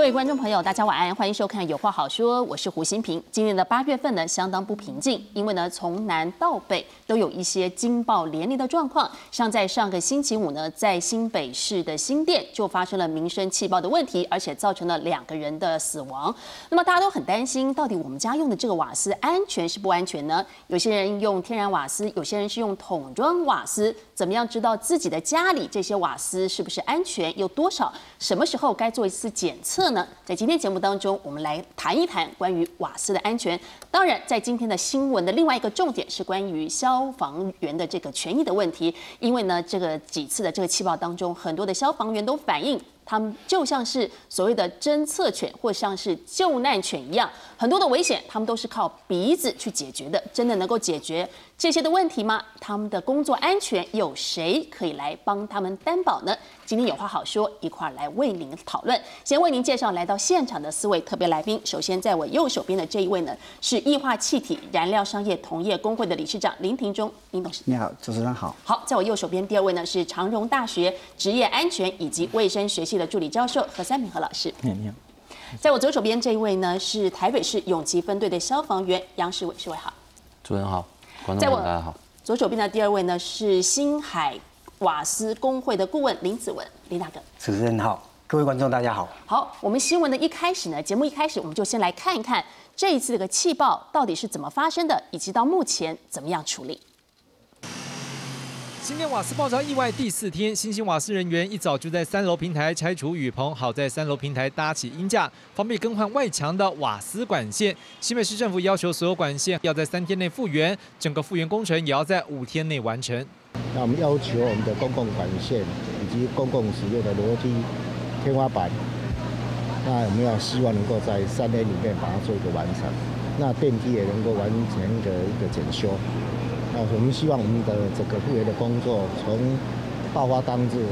各位观众朋友，大家晚安，欢迎收看《有话好说》，我是胡新平。今年的八月份呢，相当不平静，因为呢，从南到北都有一些惊爆连连的状况。像在上个星期五呢，在新北市的新店就发生了民生气爆的问题，而且造成了两个人的死亡。那么大家都很担心，到底我们家用的这个瓦斯安全是不安全呢？有些人用天然瓦斯，有些人是用桶装瓦斯，怎么样知道自己的家里这些瓦斯是不是安全？有多少？什么时候该做一次检测？呢，在今天节目当中，我们来谈一谈关于瓦斯的安全。当然，在今天的新闻的另外一个重点是关于消防员的这个权益的问题。因为呢，这个几次的这个气爆当中，很多的消防员都反映，他们就像是所谓的侦测犬，或像是救难犬一样，很多的危险他们都是靠鼻子去解决的。真的能够解决这些的问题吗？他们的工作安全有谁可以来帮他们担保呢？今天有话好说，一块儿来为您讨论。先为您介绍来到现场的四位特别来宾。首先，在我右手边的这一位呢，是液化气体燃料商业同业工会的理事长林庭忠林董事。你好，主持人好。好，在我右手边第二位呢，是长荣大学职业安全以及卫生学系的助理教授何三明何老师。你好。在我左手边这一位呢，是台北市永吉分队的消防员杨世伟，世伟好。主持人好，观众朋友大家好。左手边的第二位呢，是新海。瓦斯工会的顾问林子文，林大哥，主持人好，各位观众大家好。好，我们新闻的一开始呢，节目一开始我们就先来看一看这一次这个气爆到底是怎么发生的，以及到目前怎么样处理。新店瓦斯爆炸意外第四天，新兴瓦斯人员一早就在三楼平台拆除雨棚，好在三楼平台搭起阴架，方便更换外墙的瓦斯管线。新北市政府要求所有管线要在三天内复原，整个复原工程也要在五天内完成。那我们要求我们的公共管线以及公共使用的楼梯、天花板，那我们要希望能够在三天里面把它做一个完成。那电梯也能够完成一个一个检修。那我们希望我们的这个复原的工作，从爆发当日，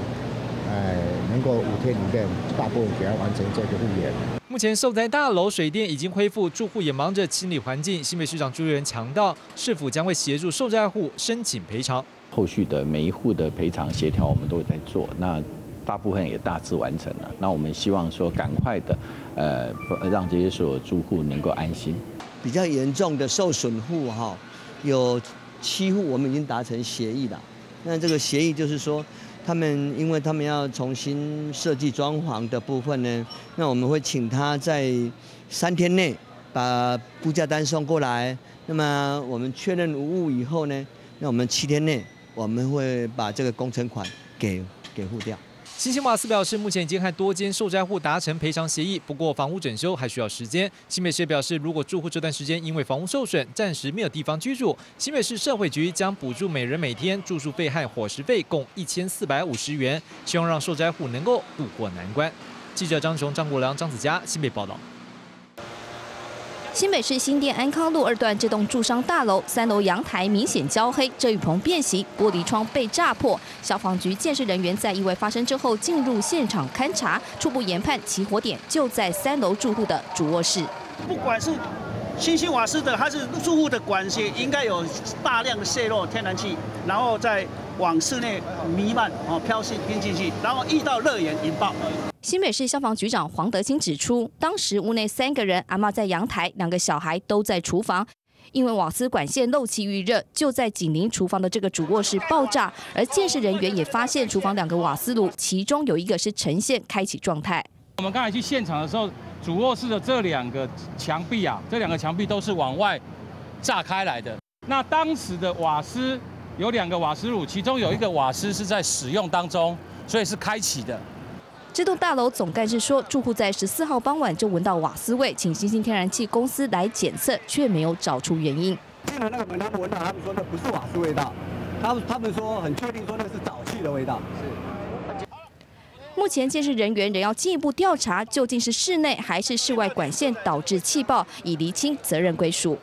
哎，能够五天里面大部分给它完成这个复原。目前受灾大楼水电已经恢复，住户也忙着清理环境。新北市长朱立伦强调，市府将会协助受灾户申请赔偿。后续的每一户的赔偿协调，我们都在做。那大部分也大致完成了。那我们希望说，赶快的，呃，让这些所有住户能够安心。比较严重的受损户哈，有七户，我们已经达成协议了。那这个协议就是说，他们因为他们要重新设计装潢的部分呢，那我们会请他在三天内把估价单送过来。那么我们确认无误以后呢，那我们七天内。我们会把这个工程款给给付掉。新兴瓦斯表示，目前已经和多间受灾户达成赔偿协议，不过房屋整修还需要时间。新北市表示，如果住户这段时间因为房屋受损，暂时没有地方居住，新北市社会局将补助每人每天住宿费和伙食费共一千四百五十元，希望让受灾户能够渡过难关。记者张琼、张国良、张子佳新北报道。新北市新店安康路二段这栋住商大楼三楼阳台明显焦黑，遮雨棚变形，玻璃窗被炸破。消防局建设人员在意外发生之后进入现场勘查，初步研判起火点就在三楼住户的主卧室。不管是新兴瓦斯的还是住户的管线，应该有大量的泄漏天然气，然后在往室内弥漫哦飘进进去，然后遇到热源引爆。新北市消防局长黄德清指出，当时屋内三个人，阿妈在阳台，两个小孩都在厨房。因为瓦斯管线漏气预热，就在紧邻厨房的这个主卧室爆炸。而建设人员也发现厨房两个瓦斯炉，其中有一个是呈现开启状态。我们刚才去现场的时候，主卧室的这两个墙壁啊，这两个墙壁都是往外炸开来的。那当时的瓦斯有两个瓦斯炉，其中有一个瓦斯是在使用当中，所以是开启的。这栋大楼总干事说，住户在十四号傍晚就闻到瓦斯味，请新兴天然气公司来检测，却没有找出原因。进了那个门，他们闻到，他们说那不是瓦斯味道，他们他们说很确定说那是沼气的味道。是。目前建设人员仍要进一步调查，究竟是室内还是室外管线导致气爆，以厘清责任归属。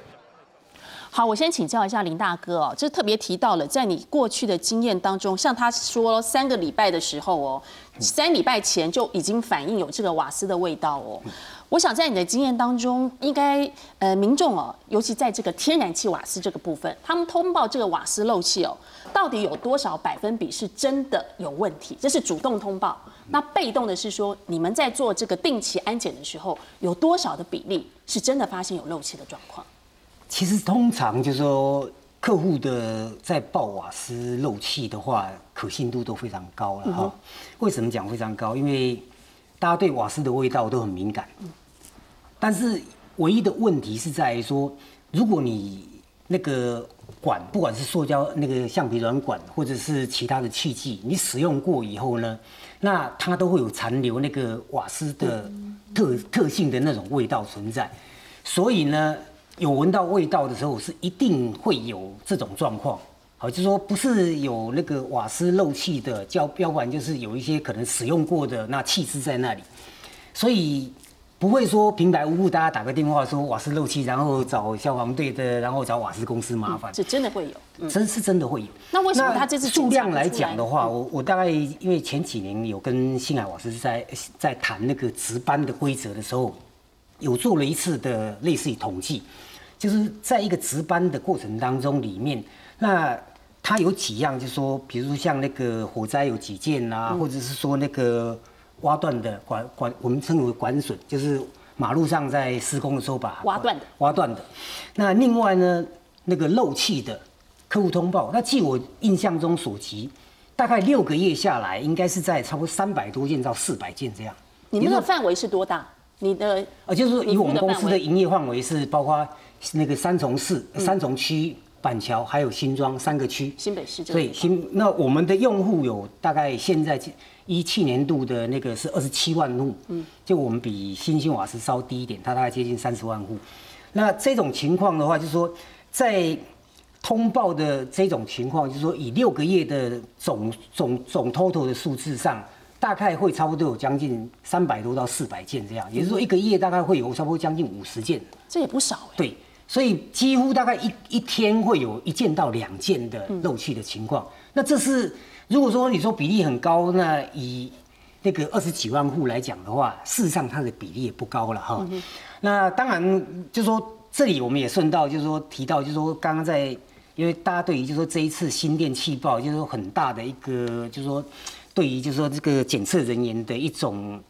好，我先请教一下林大哥哦，这特别提到了，在你过去的经验当中，像他说三个礼拜的时候哦，三礼拜前就已经反映有这个瓦斯的味道哦。我想在你的经验当中，应该呃民众哦，尤其在这个天然气瓦斯这个部分，他们通报这个瓦斯漏气哦，到底有多少百分比是真的有问题？这是主动通报。那被动的是说，你们在做这个定期安检的时候，有多少的比例是真的发现有漏气的状况？其实通常就是说，客户的在爆瓦斯漏气的话，可信度都非常高了哈。为什么讲非常高？因为大家对瓦斯的味道都很敏感。但是唯一的问题是在于说，如果你那个管，不管是塑胶那个橡皮软管，或者是其他的器具，你使用过以后呢，那它都会有残留那个瓦斯的特特性的那种味道存在。所以呢，有闻到味道的时候，是一定会有这种状况。好，就是说不是有那个瓦斯漏气的，叫标不然就是有一些可能使用过的那气质在那里，所以。不会说平白无故大家打个电话说瓦斯漏气，然后找消防队的，然后找瓦斯公司麻烦，这真的会有，真是真的会有。那为什么他这次数量来讲的话，我我大概因为前几年有跟新海瓦斯在在谈那个值班的规则的时候，有做了一次的类似于统计，就是在一个值班的过程当中里面，那它有几样，就是说，比如说像那个火灾有几件啊，或者是说那个。挖断的管管，我们称为管损，就是马路上在施工的时候把挖断的挖断的。那另外呢，那个漏气的客户通报，那据我印象中所及，大概六个月下来，应该是在差不多三百多件到四百件这样。你那个范围是多大？你的呃，就是说以我们公司的营业范围是包括那个三重市、三重区。板桥还有新庄三个区，新北市对新那我们的用户有大概现在一七年度的那个是二十七万户，嗯，就我们比新兴瓦斯稍低一点，它大概接近三十万户。那这种情况的话，就是说在通报的这种情况，就是说以六个月的总总总 total 的数字上，大概会差不多有将近三百多到四百件这样，也就是说一个月大概会有差不多将近五十件，这也不少哎。对。所以几乎大概一一天会有一件到两件的漏气的情况。那这是如果说你说比例很高，那以那个二十几万户来讲的话，事实上它的比例也不高了哈。那当然就是说这里我们也顺道就是说提到，就是说刚刚在因为大家对于就是说这一次新电气爆就是说很大的一个就是说对于就是说这个检测人员的一种。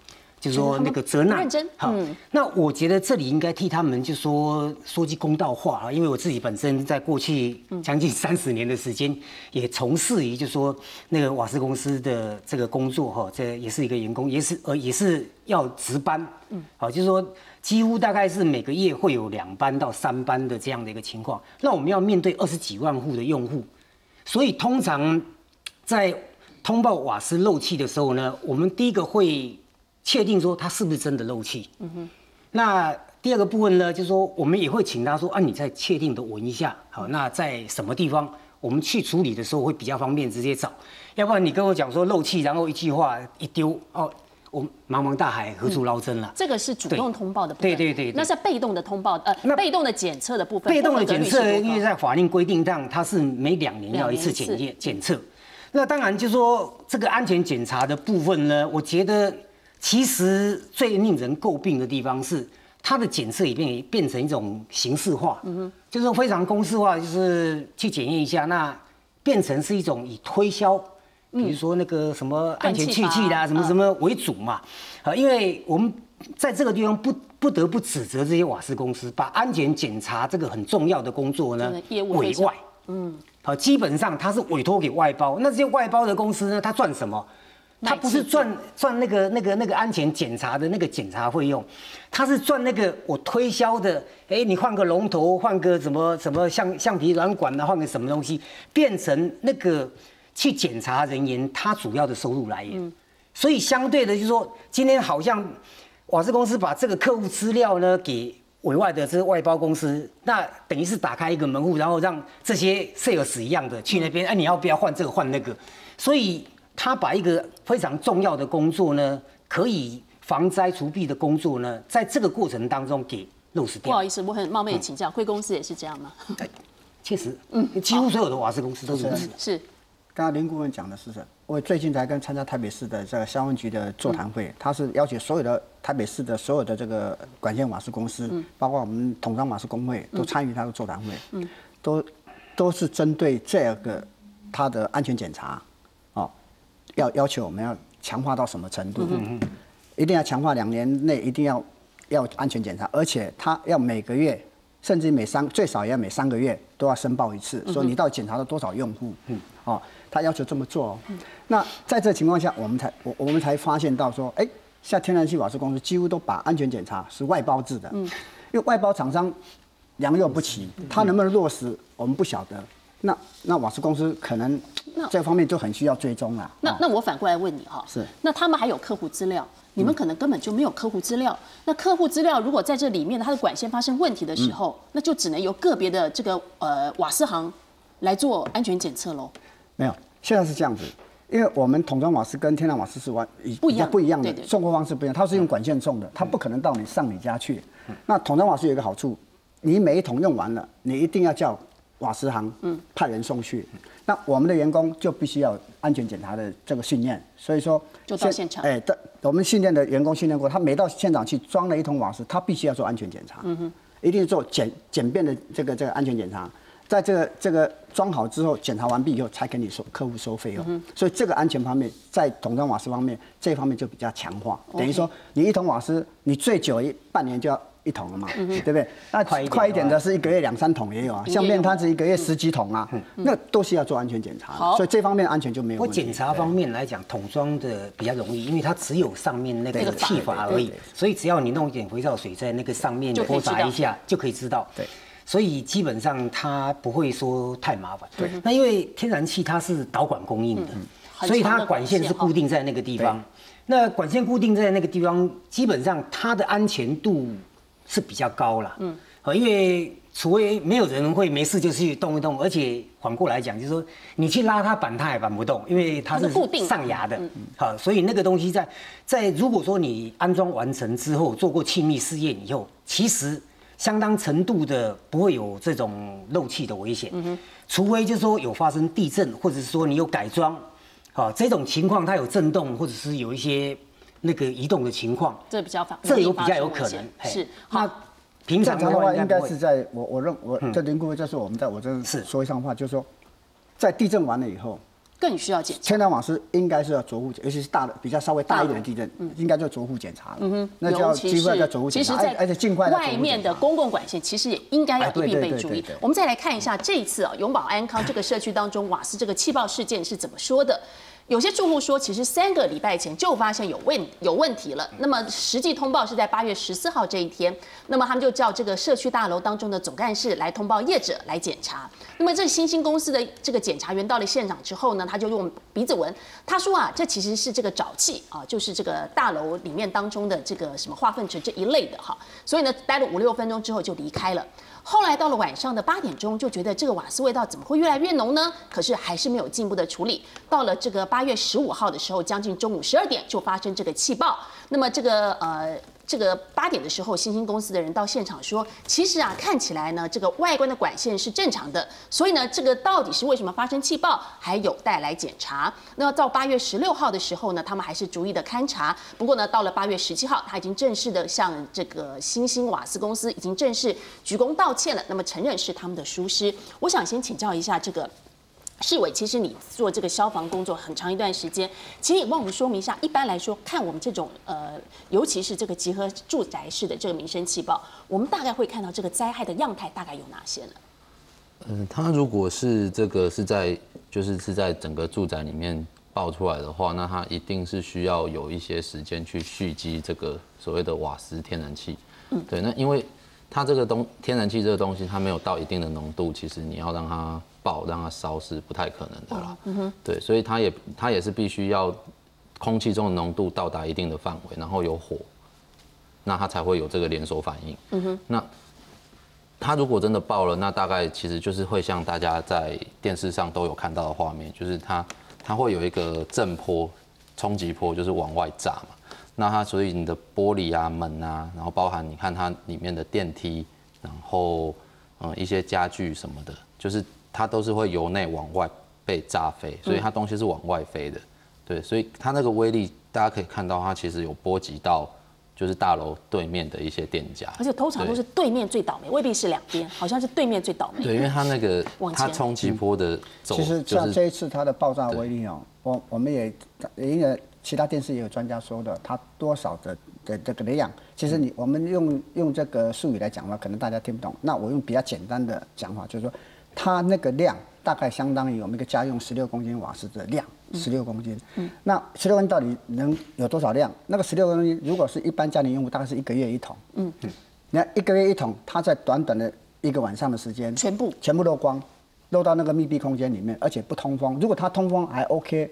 就是说那个责难，好，那我觉得这里应该替他们就说说句公道话啊，因为我自己本身在过去将近三十年的时间，也从事于就说那个瓦斯公司的这个工作哈，这也是一个员工，也是呃也是要值班，嗯，好，就是说几乎大概是每个月会有两班到三班的这样的一个情况，那我们要面对二十几万户的用户，所以通常在通报瓦斯漏气的时候呢，我们第一个会。确定说他是不是真的漏气？嗯哼。那第二个部分呢，就是说我们也会请他说啊，你再确定的闻一下，好，那在什么地方我们去处理的时候会比较方便，直接找。要不然你跟我讲说漏气，然后一句话一丢哦，我茫茫大海何处捞针了？这个是主动通报的部分。对对对。那是被动的通报，呃，那被动的检测的部分。被动的检测，因为在法令规定上，它是每两年要一次检验检测。那当然就说这个安全检查的部分呢，我觉得。其实最令人诟病的地方是，它的检测也变变成一种形式化，嗯哼，就是非常公式化，就是去检验一下，那变成是一种以推销，比如说那个什么安全器器啦，什么什么为主嘛，啊，因为我们在这个地方不不得不指责这些瓦斯公司把安全检查这个很重要的工作呢委外，嗯，好，基本上它是委托给外包，那这些外包的公司呢，它赚什么？他不是赚赚那个那个那个安全检查的那个检查费用，他是赚那个我推销的。哎，你换个龙头，换个什么什么橡橡皮软管啊？换个什么东西，变成那个去检查人员他主要的收入来源。所以相对的，就是说今天好像瓦斯公司把这个客户资料呢给委外的这个外包公司，那等于是打开一个门户，然后让这些 sales 一样的去那边。哎，你要不要换这个换那个？所以。他把一个非常重要的工作呢，可以防灾除弊的工作呢，在这个过程当中给漏失掉。不好意思，我很冒昧请教，贵公司也是这样吗？确实，嗯，几乎所有的瓦斯公司都是如此。是，刚刚林顾问讲的是什我最近才跟参加台北市的这个消防局的座谈会，他是邀请所有的台北市的所有的这个管线瓦斯公司，包括我们统装瓦斯工会都参与他的座谈会，都都是针对这个他的安全检查，哦，要要求我们要强化到什么程度？一定要强化两年内一定要要安全检查，而且他要每个月，甚至每三最少也要每三个月都要申报一次，说你到底检查了多少用户，嗯。哦，他要求这么做。那在这情况下，我们才我我们才发现到说，哎，像天然气瓦斯公司几乎都把安全检查是外包制的，因为外包厂商良莠不齐，他能不能落实我们不晓得。那那瓦斯公司可能这方面就很需要追踪了。那那我反过来问你哈，是那他们还有客户资料，你们可能根本就没有客户资料。那客户资料如果在这里面它的管线发生问题的时候，那就只能由个别的这个呃瓦斯行来做安全检测喽。没有，现在是这样子，因为我们桶装瓦斯跟天然瓦斯是完不一样不一样的送货方式不一样，它是用管线送的，它不可能到你上你家去。那桶装瓦斯有一个好处，你每一桶用完了，你一定要叫瓦斯行嗯派人送去。那我们的员工就必须要安全检查的这个训练，所以说就到现场哎，的我们训练的员工训练过，他每到现场去装了一桶瓦斯，他必须要做安全检查，嗯哼一定做简简便的这个这个安全检查。在这个这个装好之后，检查完毕以后，才给你收客户收费用。所以这个安全方面，在桶装瓦斯方面，这方面就比较强化。等于说，你一桶瓦斯，你最久一半年就要一桶了嘛，对不对？那快一点快一点的是一个月两三桶也有啊，像面摊子一个月十几桶啊，那都是要做安全检查好。所以这方面安全就没有不过问题。检查方面来讲，桶装的比较容易，因为它只有上面那个气阀而已所以只要你弄一点肥皂水在那个上面泼洒一下，就可以知道。对。所以基本上它不会说太麻烦。对。那因为天然气它是导管供应的，很所以它管线是固定在那个地方。那管线固定在那个地方，基本上它的安全度是比较高了。嗯。因为除非没有人会没事就去动一动，而且反过来讲，就是说你去拉它板，它也板不动，因为它是固定上牙的。好，所以那个东西在在如果说你安装完成之后，做过气密试验以后，其实相当程度的不会有这种漏气的危险。嗯除非就是说有发生地震，或者是说你有改装，好这种情况它有震动，或者是有一些那个移动的情况，这比较反，这有比较有可能是那好，平常的正常的话，应该是在我我认我这林顾问，就是我们在我这是。说一上话，就是说，在地震完了以后，更需要检查。天然瓦斯应该是要逐户检，尤其是大的比较稍微大一点的地震，应该就逐户检查了。嗯哼，那就要尽快是在着户检查，其实在而而且尽快外面的公共管线，其实也应该要一并被注意。我们再来看一下这一次啊，永保安康这个社区当中瓦斯这个气爆事件是怎么说的。有些住户说，其实三个礼拜前就发现有问有问题了。那么实际通报是在八月十四号这一天，那么他们就叫这个社区大楼当中的总干事来通报业者来检查。那么这新兴公司的这个检查员到了现场之后呢，他就用鼻子闻，他说啊，这其实是这个沼气啊，就是这个大楼里面当中的这个什么化粪池这一类的哈。所以呢，待了五六分钟之后就离开了。后来到了晚上的八点钟，就觉得这个瓦斯味道怎么会越来越浓呢？可是还是没有进一步的处理。到了这个八月十五号的时候，将近中午十二点就发生这个气爆。那么这个呃。这个八点的时候，新兴公司的人到现场说，其实啊，看起来呢，这个外观的管线是正常的，所以呢，这个到底是为什么发生气爆，还有待来检查。那到八月十六号的时候呢，他们还是逐一的勘察。不过呢，到了八月十七号，他已经正式的向这个新兴瓦斯公司已经正式鞠躬道歉了，那么承认是他们的疏失。我想先请教一下这个。市委，其实你做这个消防工作很长一段时间，请你帮我们说明一下。一般来说，看我们这种呃，尤其是这个集合住宅式的这个民生气爆，我们大概会看到这个灾害的样态大概有哪些呢？嗯，它如果是这个是在就是是在整个住宅里面爆出来的话，那它一定是需要有一些时间去蓄积这个所谓的瓦斯天然气。嗯，对，那因为它这个东天然气这个东西，它没有到一定的浓度，其实你要让它爆让它烧是不太可能的啦。嗯哼，对，所以它也它也是必须要空气中的浓度到达一定的范围，然后有火，那它才会有这个连锁反应。嗯哼，那它如果真的爆了，那大概其实就是会像大家在电视上都有看到的画面，就是它它会有一个震波、冲击波，就是往外炸嘛。那它所以你的玻璃啊、门啊，然后包含你看它里面的电梯，然后嗯一些家具什么的，就是它都是会由内往外被炸飞，所以它东西是往外飞的。对，所以它那个威力，大家可以看到，它其实有波及到就是大楼对面的一些店家，而且通常都是对面最倒霉，未必是两边，好像是对面最倒霉。对，因为它那个 它冲击波的走，其实就是像这一次它的爆炸威力哦，我我们也因为其他电视也有专家说的，它多少的的这个量，其实你我们用用这个术语来讲的话，可能大家听不懂。那我用比较简单的讲法，就是说它那个量大概相当于我们一个家用十六公斤瓦斯的量，十六公斤。嗯。那十六公斤到底能有多少量？那个十六公斤如果是一般家庭用户，大概是一个月一桶。嗯嗯。你看一个月一桶，它在短短的一个晚上的时间，全部全部漏光，漏到那个密闭空间里面，而且不通风。如果它通风还 OK，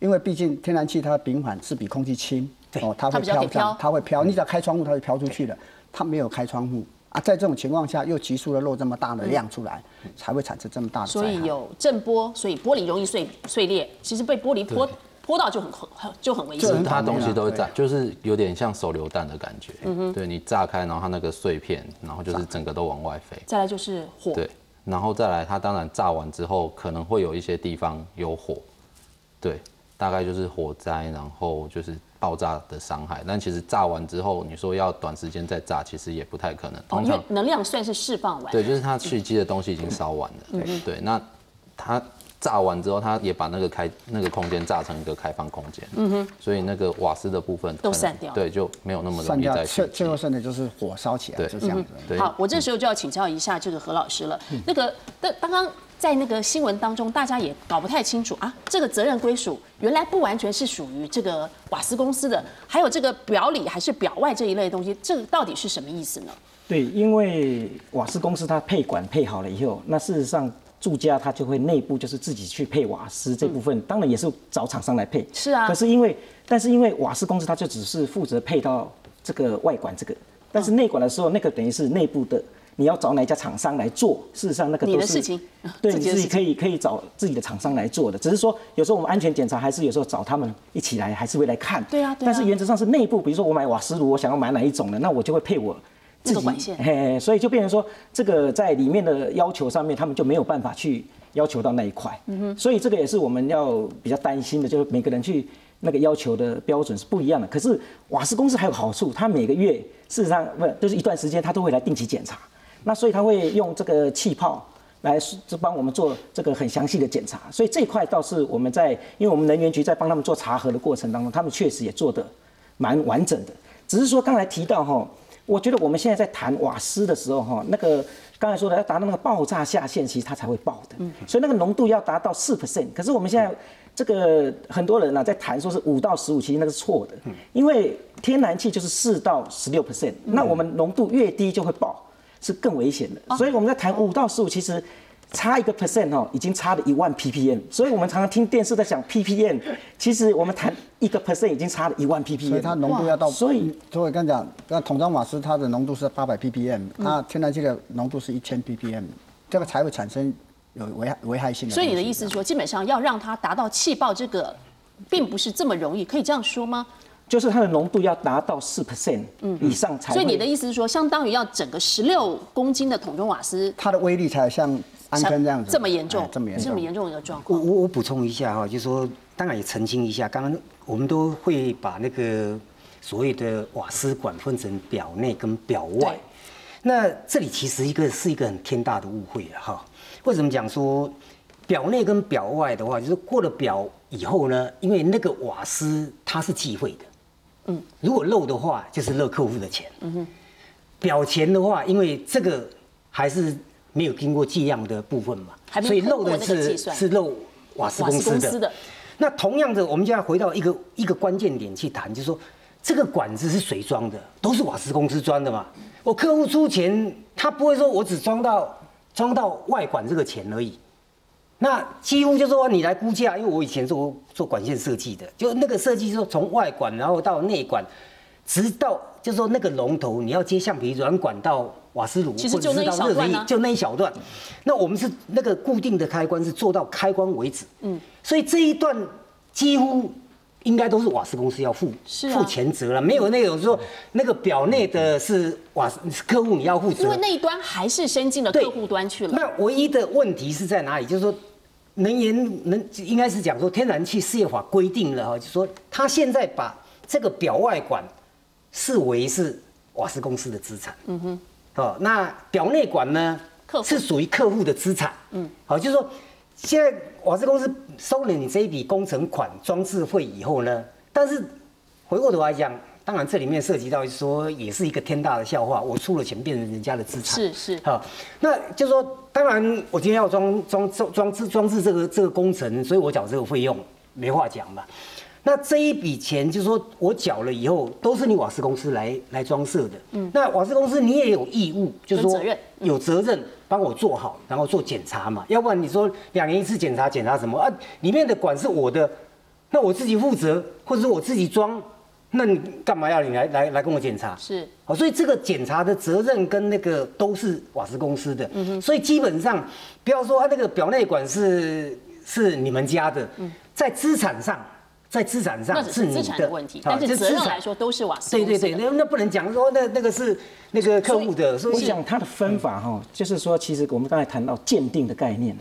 因为毕竟天然气它的丙烷是比空气轻，哦，它会飘上，它会飘。你只要开窗户，它会飘出去的。它没有开窗户啊，在这种情况下又急速的漏这么大的量出来，才会产生这么大的。所以有震波，所以玻璃容易碎碎裂。其实被玻璃泼泼到就很很就很危险。它东西都会炸，就是有点像手榴弹的感觉。嗯哼，对你炸开，然后它那个碎片，然后就是整个都往外飞。再来就是火。对，然后再来，它当然炸完之后，可能会有一些地方有火。对，大概就是火灾，然后就是爆炸的伤害。但其实炸完之后，你说要短时间再炸，其实也不太可能。哦，因为能量算是释放完。对，就是它蓄积的东西已经烧完了。嗯对，那它炸完之后，它也把那个开那个空间炸成一个开放空间。嗯哼。所以那个瓦斯的部分都散掉。对，就没有那么容易再最最后剩的就是火烧起来，就这样子。好，我这时候就要请教一下这个何老师了。那个，但刚刚。在那个新闻当中，大家也搞不太清楚啊，这个责任归属原来不完全是属于这个瓦斯公司的，还有这个表里还是表外这一类东西，这个到底是什么意思呢？对，因为瓦斯公司它配管配好了以后，那事实上住家他就会内部就是自己去配瓦斯这部分，当然也是找厂商来配。是啊。可是因为，但是因为瓦斯公司它就只是负责配到这个外管这个，但是内管的时候，那个等于是内部的。你要找哪一家厂商来做？事实上，那个你的事情，对，你自己可以可以找自己的厂商来做的。只是说，有时候我们安全检查还是有时候找他们一起来，还是会来看。对啊，但是原则上是内部，比如说我买瓦斯炉，我想要买哪一种的，那我就会配我自己管线。嘿，所以就变成说，这个在里面的要求上面，他们就没有办法去要求到那一块。嗯哼。所以这个也是我们要比较担心的，就是每个人去那个要求的标准是不一样的。可是瓦斯公司还有好处，它每个月事实上不就是一段时间，它都会来定期检查。那所以他会用这个气泡来就帮我们做这个很详细的检查，所以这块倒是我们在，因为我们能源局在帮他们做查核的过程当中，他们确实也做的蛮完整的。只是说刚才提到哈，我觉得我们现在在谈瓦斯的时候哈，那个刚才说的要达到那个爆炸下限，其实它才会爆的。嗯。所以那个浓度要达到四 percent，可是我们现在这个很多人呢在谈说是五到十五，其实那个是错的。嗯。因为天然气就是四到十六 percent，那我们浓度越低就会爆。是更危险的，所以我们在谈五到十五，其实差一个 percent 哦，已经差了一万 ppm。所以我们常常听电视在讲 ppm，其实我们谈一个 percent 已经差了一万 ppm。所以它浓度要到，所以所以我跟你讲，那桶装瓦斯它的浓度是八百 ppm，那天然气的浓度是一千 ppm，这个才会产生有危害危害性的。所以你的意思是说，基本上要让它达到气爆这个，并不是这么容易，可以这样说吗？就是它的浓度要达到四 percent 以上才。所以你的意思是说，相当于要整个十六公斤的桶中瓦斯，它的威力才像安根这样子这么严重，这么严重，这么严重的一个状况。我我我补充一下哈，就是说，当然也澄清一下，刚刚我们都会把那个所谓的瓦斯管分成表内跟表外。那这里其实一个是一个很天大的误会了哈。为什么讲说表内跟表外的话，就是过了表以后呢，因为那个瓦斯它是忌讳的。嗯，如果漏的话，就是漏客户的钱。嗯哼，表钱的话，因为这个还是没有经过计量的部分嘛，所以漏的是是漏瓦斯公司的。那同样的，我们就要回到一个一个关键点去谈，就是说这个管子是谁装的？都是瓦斯公司装的嘛。我客户出钱，他不会说我只装到装到外管这个钱而已。那几乎就是说你来估价，因为我以前做做管线设计的，就那个设计说从外管然后到内管，直到就是说那个龙头你要接橡皮软管到瓦斯炉，其实就那一小段就那一小段。那我们是那个固定的开关是做到开关为止，嗯，所以这一段几乎应该都是瓦斯公司要负负全责了，没有那种说那个表内的是瓦斯客户你要负责，因为那一端还是伸进了客户端去了。那唯一的问题是在哪里？就是说。能源能应该是讲说天然气事业法规定了哈，就说他现在把这个表外管视为是瓦斯公司的资产。嗯哼。哦，那表内管呢是属于客户的资产。嗯。好，就是说现在瓦斯公司收了你这一笔工程款装置费以后呢，但是回过头来讲。当然，这里面涉及到说，也是一个天大的笑话。我出了钱，变成人家的资产。是是。好，那就说，当然，我今天要装装装装置装置这个这个工程，所以我缴这个费用，没话讲嘛。那这一笔钱，就是说我缴了以后，都是你瓦斯公司来来装设的。嗯。那瓦斯公司你也有义务，就是说有责任帮我做好，然后做检查嘛。要不然你说两年一次检查，检查什么啊？里面的管是我的，那我自己负责，或者是我自己装。那你干嘛要你来来来跟我检查？是，哦，所以这个检查的责任跟那个都是瓦斯公司的，嗯哼，所以基本上不要说他那个表内管是是你们家的，嗯，在资产上，在资产上是你的。问题，但是责任来说都是瓦斯对对对，那那不能讲说那那个是那个客户的，所以我想它的分法哈，就是说其实我们刚才谈到鉴定的概念，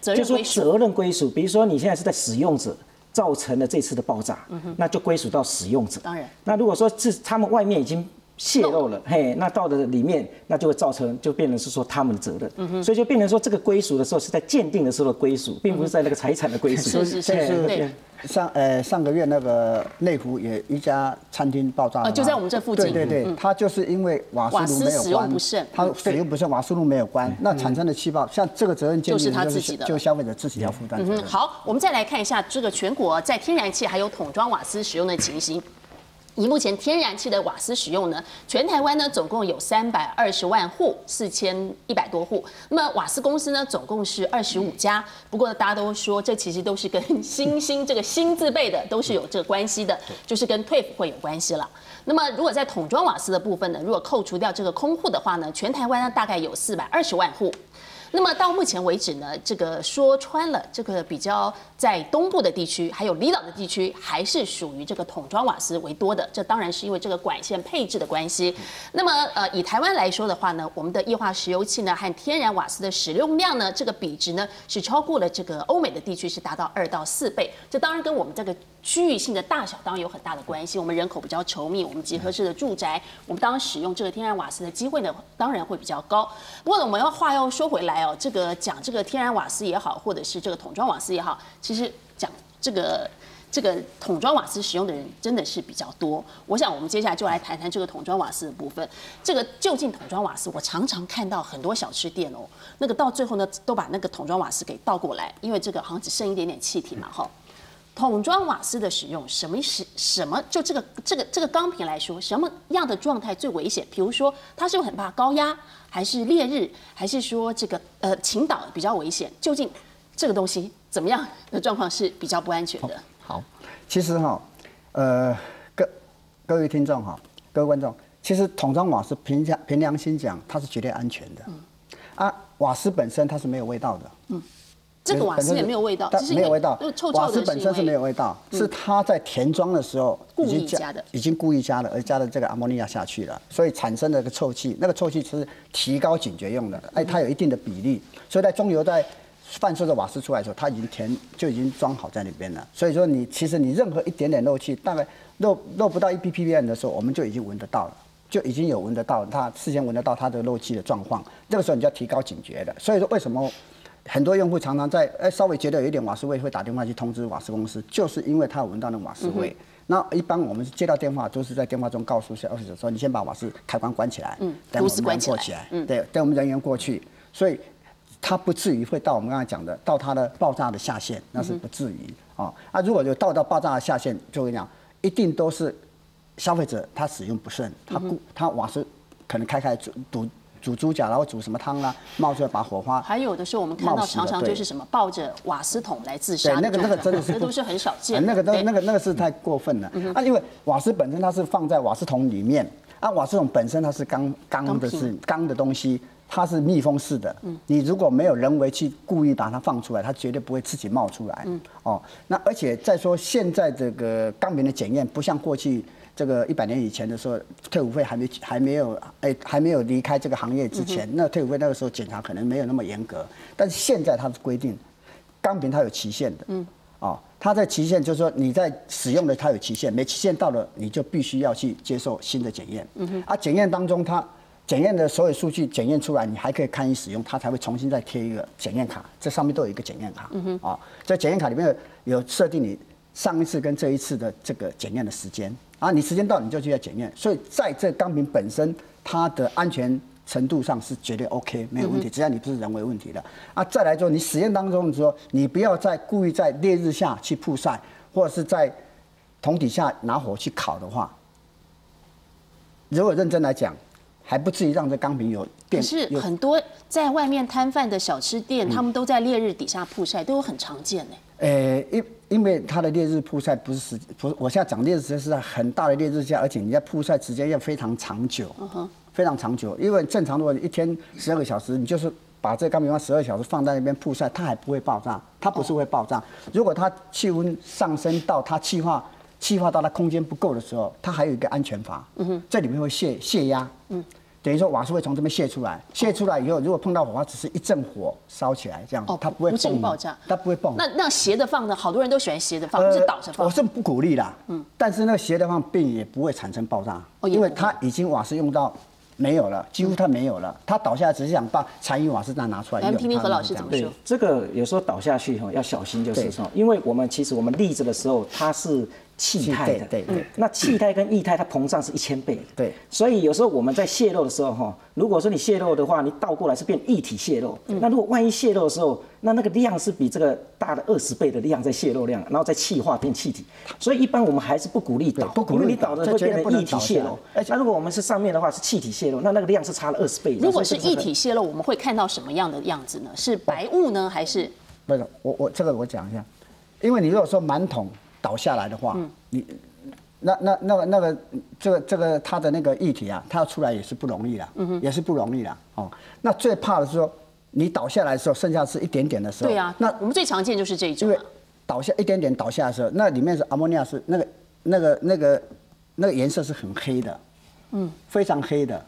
对，就说责任归属，比如说你现在是在使用者。造成了这次的爆炸，那就归属到使用者。当然，那如果说是他们外面已经泄露了，嘿，那到的里面，那就会造成就变成是说他们的责任。所以就变成说这个归属的时候是在鉴定的时候的归属，并不是在那个财产的归属。是是是。上呃上个月那个内湖也一家餐厅爆炸，就在我们这附近。对对对，它就是因为瓦斯炉没有关，它使用不慎，瓦斯炉没有关，那产生的气泡，像这个责任就是他自己的就消费者自己要负担。嗯好，我们再来看一下这个全国在天然气还有桶装瓦斯使用的情形。以目前天然气的瓦斯使用呢，全台湾呢总共有三百二十万户，四千一百多户。那么瓦斯公司呢，总共是二十五家。不过大家都说，这其实都是跟 新兴这个新字辈的都是有这个关系的，就是跟退服会有关系了。那么如果在桶装瓦斯的部分呢，如果扣除掉这个空户的话呢，全台湾呢大概有四百二十万户。那么到目前为止呢，这个说穿了，这个比较在东部的地区，还有离岛的地区，还是属于这个桶装瓦斯为多的。这当然是因为这个管线配置的关系。那么呃，以台湾来说的话呢，我们的液化石油气呢和天然瓦斯的使用量呢，这个比值呢是超过了这个欧美的地区，是达到二到四倍。这当然跟我们这个区域性的大小当然有很大的关系。我们人口比较稠密，我们集合式的住宅，我们当使用这个天然瓦斯的机会呢，当然会比较高。不过我们要话要说回来。哦这个讲这个天然瓦斯也好，或者是这个桶装瓦斯也好，其实讲这个这个桶装瓦斯使用的人真的是比较多。我想我们接下来就来谈谈这个桶装瓦斯的部分。这个就近桶装瓦斯，我常常看到很多小吃店哦，那个到最后呢都把那个桶装瓦斯给倒过来，因为这个好像只剩一点点气体嘛，哈。桶装瓦斯的使用，什么是什么？就这个这个这个钢瓶来说，什么样的状态最危险？比如说，它是很怕高压，还是烈日，还是说这个呃倾倒比较危险？究竟这个东西怎么样的状况是比较不安全的？好，其实哈，呃，各各位听众哈，各位观众，其实桶装瓦斯凭良凭良心讲，它是绝对安全的。嗯。啊，瓦斯本身它是没有味道的。嗯。这个瓦斯也没有味道，没有味道。瓦斯本身是没有味道，是它在填装的时候故意加的，已经故意加的，而加了这个阿莫尼亚下去了，所以产生了个臭气。那个臭气是提高警觉用的，哎，它有一定的比例，所以在中油在放射的瓦斯出来的时候，它已经填就已经装好在里边了。所以说你其实你任何一点点漏气，大概漏漏不到一 ppm 的时候，我们就已经闻得到了，就已经有闻得到它事先闻得到它的漏气的状况。这个时候你就要提高警觉的。所以说为什么？很多用户常常在哎稍微觉得有一点瓦斯味，会打电话去通知瓦斯公司，就是因为他闻到那瓦斯味。那一般我们接到电话都是在电话中告诉消费者说，你先把瓦斯开关关起来，等我们人过起来，对，等我们人员过去，所以它不至于会到我们刚才讲的到它的爆炸的下限，那是不至于啊。那如果就到到爆炸的下限，就会讲一定都是消费者他使用不慎，他故他瓦斯可能开开堵堵。煮猪脚，然后煮什么汤啦，冒出来把火花。还有的时候我们看到常常就是什么抱着瓦斯桶来自杀，那个那个真的是那都是很少见。那个那那个那个是太过分了啊！因为瓦斯本身它是放在瓦斯桶里面，啊，瓦斯桶本身它是钢钢的是钢的东西，它是密封式的。你如果没有人为去故意把它放出来，它绝对不会自己冒出来。哦，那而且再说现在这个钢瓶的检验不像过去。这个一百年以前的时候，退伍费还没还没有哎还没有离开这个行业之前，那退伍费那个时候检查可能没有那么严格。但是现在它是规定，钢瓶它有期限的，嗯，哦，它在期限就是说你在使用的它有期限，没期限到了你就必须要去接受新的检验，嗯哼，啊，检验当中它检验的所有数据检验出来，你还可以看一使用，它才会重新再贴一个检验卡，这上面都有一个检验卡，嗯哼，啊，在检验卡里面有设定你上一次跟这一次的这个检验的时间，啊，你时间到你就去要检验，所以在这钢瓶本身它的安全。程度上是绝对 OK，没有问题，只要你不是人为问题的啊。再来说，你实验当中的时候，你不要再故意在烈日下去曝晒，或者是在桶底下拿火去烤的话，如果认真来讲，还不至于让这钢瓶有可是很多在外面摊贩的小吃店，他们都在烈日底下曝晒，都有很常见呢。呃，因因为它的烈日曝晒不是时不是，我现在讲烈日时间是在很大的烈日下，而且你在曝晒时间要非常长久。非常长久，因为正常如果一天十二个小时，你就是把这钢瓶花十二小时放在那边曝晒，它还不会爆炸，它不是会爆炸。如果它气温上升到它气化气化到它空间不够的时候，它还有一个安全阀，嗯哼，这里面会泄泄压，嗯，等于说瓦斯会从这边泄出来，泄出来以后，如果碰到火花，只是一阵火烧起来这样，哦，它不会爆炸，它不会爆。那那斜着放呢？好多人都喜欢斜着放，是倒着放。我是不鼓励啦，嗯，但是那个斜着放并也不会产生爆炸，因为它已经瓦斯用到。没有了，几乎它没有了。它倒下来只是想把残余瓦斯弹拿出来用。来听听何老师怎么说。这个有时候倒下去哈要小心，就是说，因为我们其实我们立着的时候它是。气态的，对对，那气态跟液态它膨胀是一千倍，对，所以有时候我们在泄漏的时候哈，如果说你泄漏的话，你倒过来是变液体泄漏，那如果万一泄漏的时候，那那个量是比这个大的二十倍的量在泄漏量，然后再气化变气体，所以一般我们还是不鼓励倒，不鼓励你倒的会变成液体泄漏，那如果我们是上面的话是气体泄漏，那那个量是差了二十倍。如果是液体泄漏，我们会看到什么样的样子呢？是白雾呢，还是？不是，我我这个我讲一下，因为你如果说满桶倒下来的话，你。那那那个那个这个这个它的那个液体啊，它要出来也是不容易的，也是不容易的哦。那最怕的是说，你倒下来的时候，剩下是一点点的时候。对啊。那我们最常见就是这一种。因为倒下一点点倒下的时候，那里面是阿莫尼亚是那个那个那个那个颜色是很黑的，嗯，非常黑的。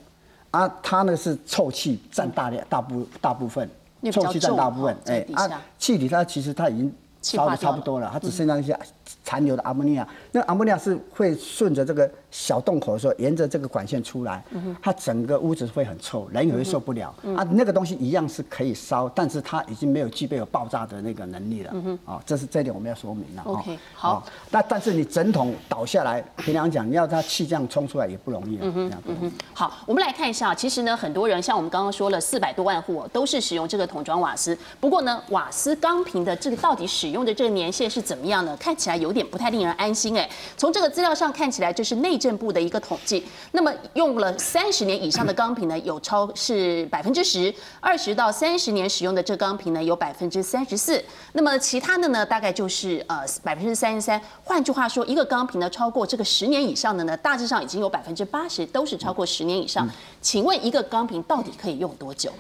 啊，它呢是臭气占大量大部大部分，臭气占大部分。哎，啊，气体它其实它已经烧的差不多了，它只剩下一些。残留的阿莫尼亚，那阿莫尼亚是会顺着这个小洞口的时候，沿着这个管线出来，它整个屋子会很臭，人也会受不了。啊，那个东西一样是可以烧，但是它已经没有具备有爆炸的那个能力了。啊，这是这点我们要说明了。OK，好。那但是你整桶倒下来，平常讲你要它气这样冲出来也不容易啊。嗯哼，好，我们来看一下，其实呢，很多人像我们刚刚说了，四百多万户都是使用这个桶装瓦斯。不过呢，瓦斯钢瓶的这个到底使用的这个年限是怎么样呢？看起来有点。不太令人安心哎，从这个资料上看起来，这是内政部的一个统计。那么用了三十年以上的钢瓶呢，有超是百分之十；二十到三十年使用的这钢瓶呢，有百分之三十四。那么其他的呢，大概就是呃百分之三十三。换句话说，一个钢瓶呢，超过这个十年以上的呢，大致上已经有百分之八十都是超过十年以上。请问一个钢瓶到底可以用多久？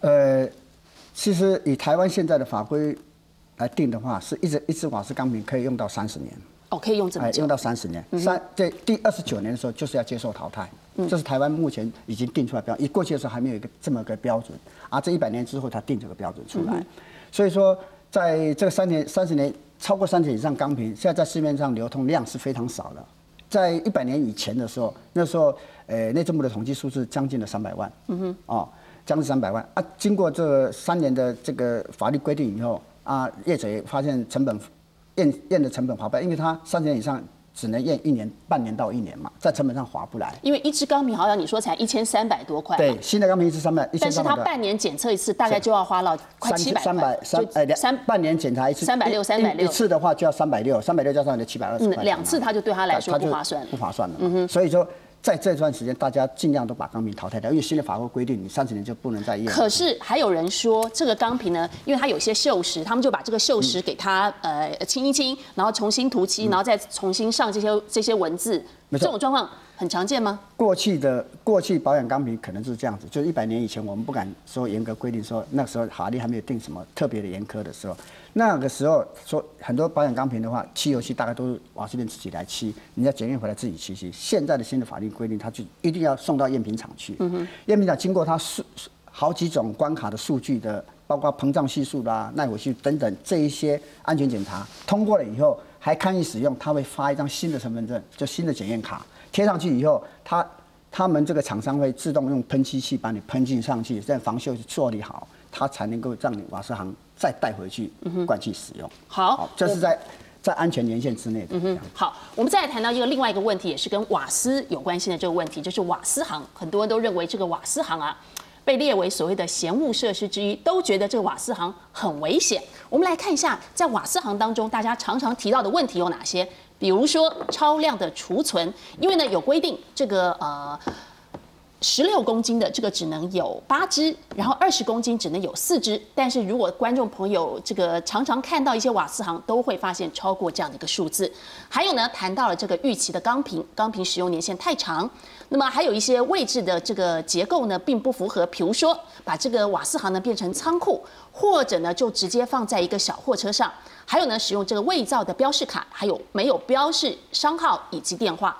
呃，其实以台湾现在的法规。来定的话，是一直一支瓦斯钢瓶可以用到三十年。哦，可以用这么久？用到三十年。三在第二十九年的时候，就是要接受淘汰。嗯。这是台湾目前已经定出来标，一过去的时候还没有一个这么个标准，而这一百年之后，它定这个标准出来。所以说，在这个三年、三十年超过三十以上钢瓶，现在在市面上流通量是非常少的。在一百年以前的时候，那时候，呃，内政部的统计数字将近了三百万。嗯哼。哦，将近三百万啊！经过这三年的这个法律规定以后。啊，业者也发现成本验验的成本划不来，因为它三年以上只能验一年、半年到一年嘛，在成本上划不来。因为一支钢瓶好像你说才一千三百多块。对，新的钢瓶一支三百，但是它半年检测一次，大概就要花了快七百三百三呃两三半年检查一次三百六三百六一次的话就要三百六，三百六加上你的七百二十块。两次他就对他来说不划算，不划算了。嗯哼，所以说。在这段时间，大家尽量都把钢瓶淘汰掉，因为新的法规规定，你三十年就不能再用。可是还有人说，这个钢瓶呢，因为它有些锈蚀，他们就把这个锈蚀给它呃清一清，然后重新涂漆，然后再重新上这些这些文字。这种状况很常见吗？过去的过去保养钢瓶可能是这样子，就是一百年以前，我们不敢说严格规定说，那时候法律还没有定什么特别的严苛的时候。那个时候说很多保养钢瓶的话，漆油漆大概都是瓦斯店自己来漆，人家检验回来自己漆漆。现在的新的法律规定，它就一定要送到验品厂去。嗯验品厂经过它好几种关卡的数据的，包括膨胀系数啦、耐火系数等等这一些安全检查通过了以后，还堪以使用，他会发一张新的身份证，就新的检验卡贴上去以后，他他们这个厂商会自动用喷漆器把你喷进上去，在防锈处理好，它才能够让你瓦斯行再带回去灌去使用。好，这是在。在安全年限之内的。嗯哼，好，我们再来谈到一个另外一个问题，也是跟瓦斯有关系的这个问题，就是瓦斯行，很多人都认为这个瓦斯行啊，被列为所谓的嫌物设施之一，都觉得这个瓦斯行很危险。我们来看一下，在瓦斯行当中，大家常常提到的问题有哪些？比如说超量的储存，因为呢有规定，这个呃。十六公斤的这个只能有八只，然后二十公斤只能有四只。但是如果观众朋友这个常常看到一些瓦斯行，都会发现超过这样的一个数字。还有呢，谈到了这个预期的钢瓶，钢瓶使用年限太长。那么还有一些位置的这个结构呢，并不符合。比如说，把这个瓦斯行呢变成仓库，或者呢就直接放在一个小货车上。还有呢，使用这个伪造的标示卡，还有没有标示商号以及电话。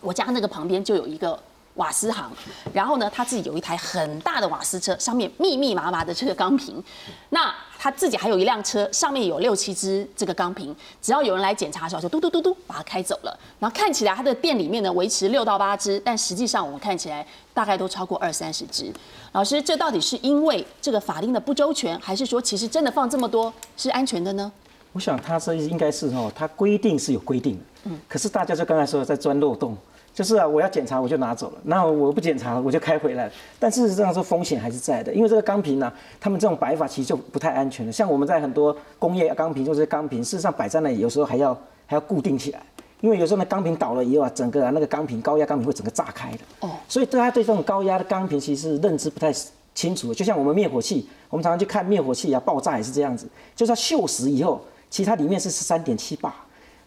我家那个旁边就有一个。瓦斯行，然后呢，他自己有一台很大的瓦斯车，上面密密麻麻的这个钢瓶。那他自己还有一辆车，上面有六七只这个钢瓶。只要有人来检查的时候，就嘟嘟嘟嘟把它开走了。然后看起来他的店里面呢维持六到八只，但实际上我们看起来大概都超过二三十只。老师，这到底是因为这个法令的不周全，还是说其实真的放这么多是安全的呢？我想他是应该是哦，他规定是有规定的，嗯，可是大家就刚才说在钻漏洞。就是啊，我要检查我就拿走了，那我不检查我就开回来了。但事实上说风险还是在的，因为这个钢瓶呢，他们这种摆法其实就不太安全了。像我们在很多工业钢瓶，就是钢瓶，事实上摆在那里有时候还要还要固定起来，因为有时候呢钢瓶倒了以后啊，整个啊那个钢瓶高压钢瓶会整个炸开的。哦。所以大家对这种高压的钢瓶其实认知不太清楚。就像我们灭火器，我们常常去看灭火器啊，爆炸也是这样子，就是它锈蚀以后，其实它里面是十三点七八。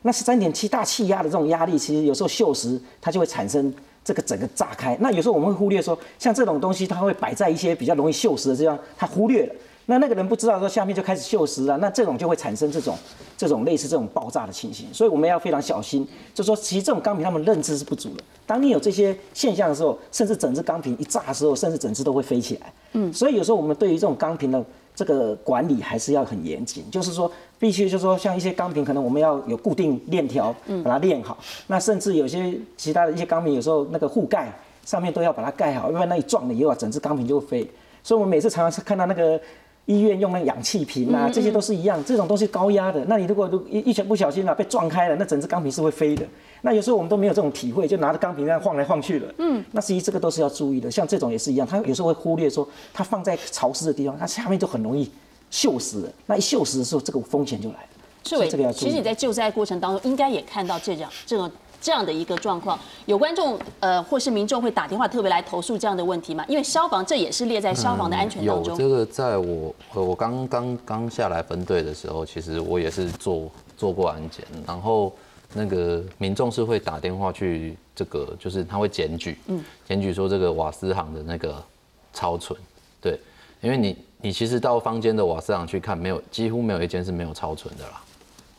那十三点七大气压的这种压力，其实有时候锈蚀它就会产生这个整个炸开。那有时候我们会忽略说，像这种东西，它会摆在一些比较容易锈蚀的地方，它忽略了。那那个人不知道说下面就开始锈蚀了，那这种就会产生这种这种类似这种爆炸的情形。所以我们要非常小心，就说其实这种钢瓶他们认知是不足的。当你有这些现象的时候，甚至整只钢瓶一炸的时候，甚至整只都会飞起来。嗯，所以有时候我们对于这种钢瓶的这个管理还是要很严谨，就是说。必须就是说，像一些钢瓶，可能我们要有固定链条，把它链好。那甚至有些其他的一些钢瓶，有时候那个护盖上面都要把它盖好，因为那一撞了以后啊，整只钢瓶就会飞。所以我们每次常常是看到那个医院用那氧气瓶啊，这些都是一样，这种都是高压的。那你如果一一不小心啊被撞开了，那整只钢瓶是会飞的。那有时候我们都没有这种体会，就拿着钢瓶这样晃来晃去了。嗯，那实际这个都是要注意的。像这种也是一样，它有时候会忽略说，它放在潮湿的地方，它下面就很容易。锈蚀了，那一锈蚀的时候，这个风险就来了。是伟，其实你在救灾过程当中，应该也看到这样、这种、这样的一个状况。有观众呃，或是民众会打电话特别来投诉这样的问题吗？因为消防这也是列在消防的安全当中。有这个，在我我刚刚刚下来分队的时候，其实我也是做做过安检，然后那个民众是会打电话去这个，就是他会检举，嗯，检举说这个瓦斯行的那个超存，对，因为你。你其实到坊间的瓦斯厂去看，没有几乎没有一间是没有超存的啦。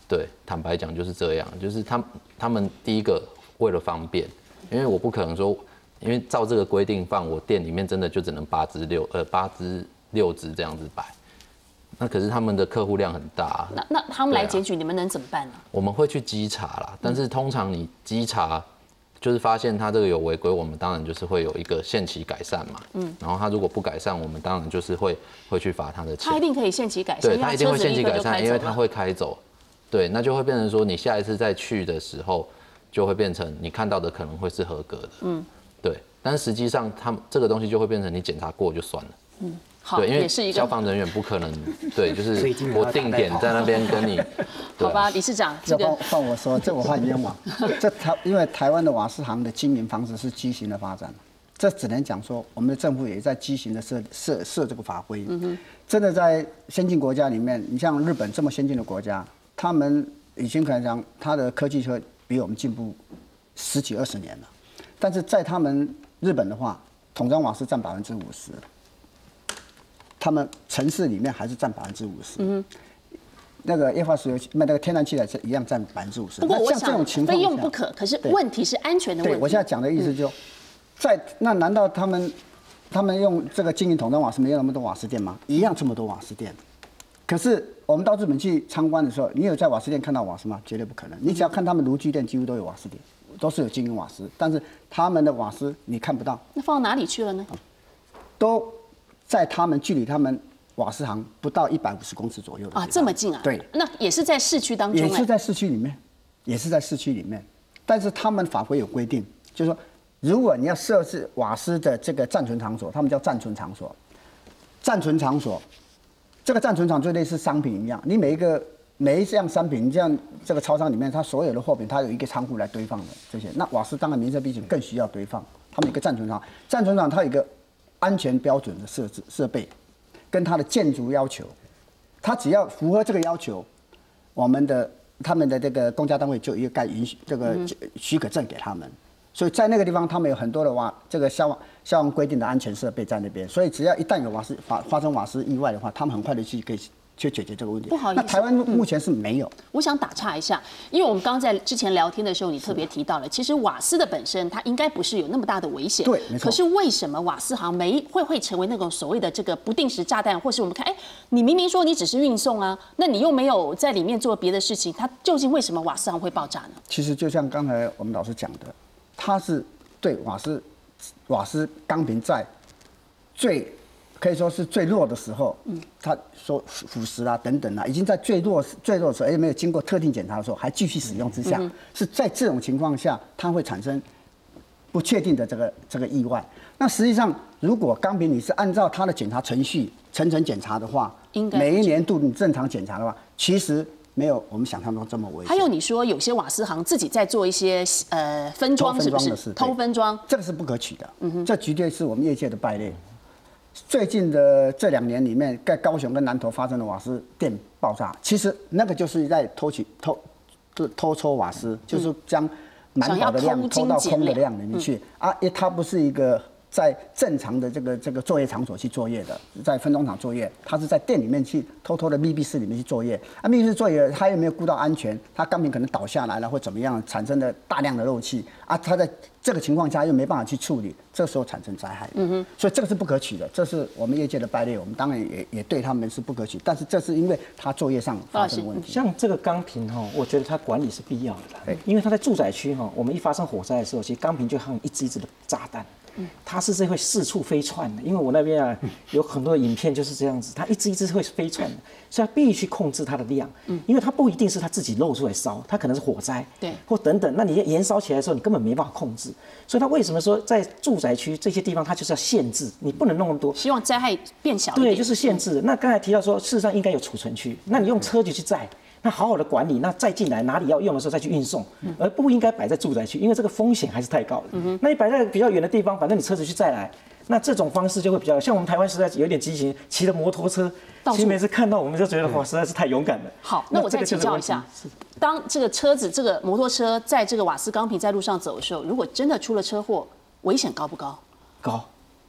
对，坦白讲就是这样，就是他他们第一个为了方便，因为我不可能说，因为照这个规定放我店里面真的就只能八支六呃八支六支这样子摆，那可是他们的客户量很大。那那他们来检举，你们能怎么办呢？我们会去稽查啦，但是通常你稽查。就是发现他这个有违规，我们当然就是会有一个限期改善嘛。嗯。然后他如果不改善，我们当然就是会会去罚他的钱。他一定可以限期改善。对他一定会限期改善，因为他会开走。对，那就会变成说，你下一次再去的时候，就会变成你看到的可能会是合格的。嗯。对，但是实际上他这个东西就会变成你检查过就算了。嗯。对，因为消防人员不可能，对，就是我定点在那边跟你。好吧，理事长，这个换我说，这我换冤枉。这台因为台湾的瓦斯行的经营方式是畸形的发展，这只能讲说我们的政府也在畸形的设设设这个法规。嗯哼。真的在先进国家里面，你像日本这么先进的国家，他们已经可能讲他的科技车比我们进步十几二十年了，但是在他们日本的话，桶装瓦斯占百分之五十。他们城市里面还是占百分之五十，嗯，那个液化石油那那个天然气的是一样占百分之五十。不过我想，非用不可。可是问题是安全的问题。对我现在讲的意思就，在那难道他们他们用这个经营桶装瓦斯没有那么多瓦斯店吗？一样这么多瓦斯店。可是我们到日本去参观的时候，你有在瓦斯店看到瓦斯吗？绝对不可能。你只要看他们炉具店，几乎都有瓦斯店，都是有经营瓦斯，但是他们的瓦斯你看不到。那放到哪里去了呢？都在他们距离他们瓦斯行不到一百五十公尺左右啊，这么近啊？对，那也是在市区当中，也是在市区里面，也是在市区里面。但是他们法规有规定，就是说，如果你要设置瓦斯的这个暂存场所，他们叫暂存场所，暂存场所，这个暂存场就类似商品一样，你每一个每一项商品，你像这个超商里面，它所有的货品，它有一个仓库来堆放的这些。那瓦斯当然民生必须更需要堆放，他们一个暂存场，暂存场它有一个安全标准的设置设备。跟它的建筑要求，它只要符合这个要求，我们的他们的这个公家单位就应该允许这个许可证给他们。所以在那个地方，他们有很多的瓦这个消防消防规定的安全设备在那边。所以只要一旦有瓦斯发发生瓦斯意外的话，他们很快的去可以。去解决这个问题。不好意思，那台湾目前是没有。我想打岔一下，因为我们刚刚在之前聊天的时候，你特别提到了，其实瓦斯的本身它应该不是有那么大的危险。对，没错。可是为什么瓦斯行没会会成为那种所谓的这个不定时炸弹，或是我们看，哎，你明明说你只是运送啊，那你又没有在里面做别的事情，它究竟为什么瓦斯行会爆炸呢？其实就像刚才我们老师讲的，它是对瓦斯瓦斯钢瓶在最。可以说是最弱的时候，嗯，他说腐蚀啊等等啊，已经在最弱最弱的时候，而且没有经过特定检查的时候，还继续使用之下，是在这种情况下，它会产生不确定的这个这个意外。那实际上，如果钢瓶你是按照它的检查程序层层检查的话，应该每一年度你正常检查的话，其实没有我们想象中这么危险。还有你说有些瓦斯行自己在做一些呃分装，是不是偷分装？这个是不可取的，嗯哼，这绝对是我们业界的败类。最近的这两年里面，在高雄跟南投发生的瓦斯电爆炸，其实那个就是在偷取、偷、偷抽瓦斯，就是将满好的量偷到空的量里面去啊！它不是一个。在正常的这个这个作业场所去作业的，在分装厂作业，他是在店里面去偷偷的密闭室里面去作业。啊，密闭室作业，他又没有顾到安全，他钢瓶可能倒下来了或怎么样，产生了大量的漏气啊。他在这个情况下又没办法去处理，这时候产生灾害。嗯哼，所以这个是不可取的，这是我们业界的败类。我们当然也也对他们是不可取，但是这是因为他作业上发生问题。像这个钢瓶哈，我觉得它管理是必要的。对，因为它在住宅区哈，我们一发生火灾的时候，其实钢瓶就像一支一支的炸弹。它是会四处飞窜的，因为我那边啊有很多影片就是这样子，它一只一只会飞窜的，所以它必须控制它的量，嗯，因为它不一定是它自己漏出来烧，它可能是火灾，对，或等等，那你燃烧起来的时候，你根本没办法控制，所以它为什么说在住宅区这些地方它就是要限制，你不能弄那么多，希望灾害变小，对，就是限制。那刚才提到说，事实上应该有储存区，那你用车就去载。那好好的管理，那再进来哪里要用的时候再去运送，而不应该摆在住宅区，因为这个风险还是太高了。那你摆在比较远的地方，反正你车子去再来，那这种方式就会比较像我们台湾实在有点畸形，骑着摩托车，其实每次看到我们就觉得哇，实在是太勇敢了。好，那我再请教一下，当这个车子这个摩托车在这个瓦斯钢瓶在路上走的时候，如果真的出了车祸，危险高不高？高，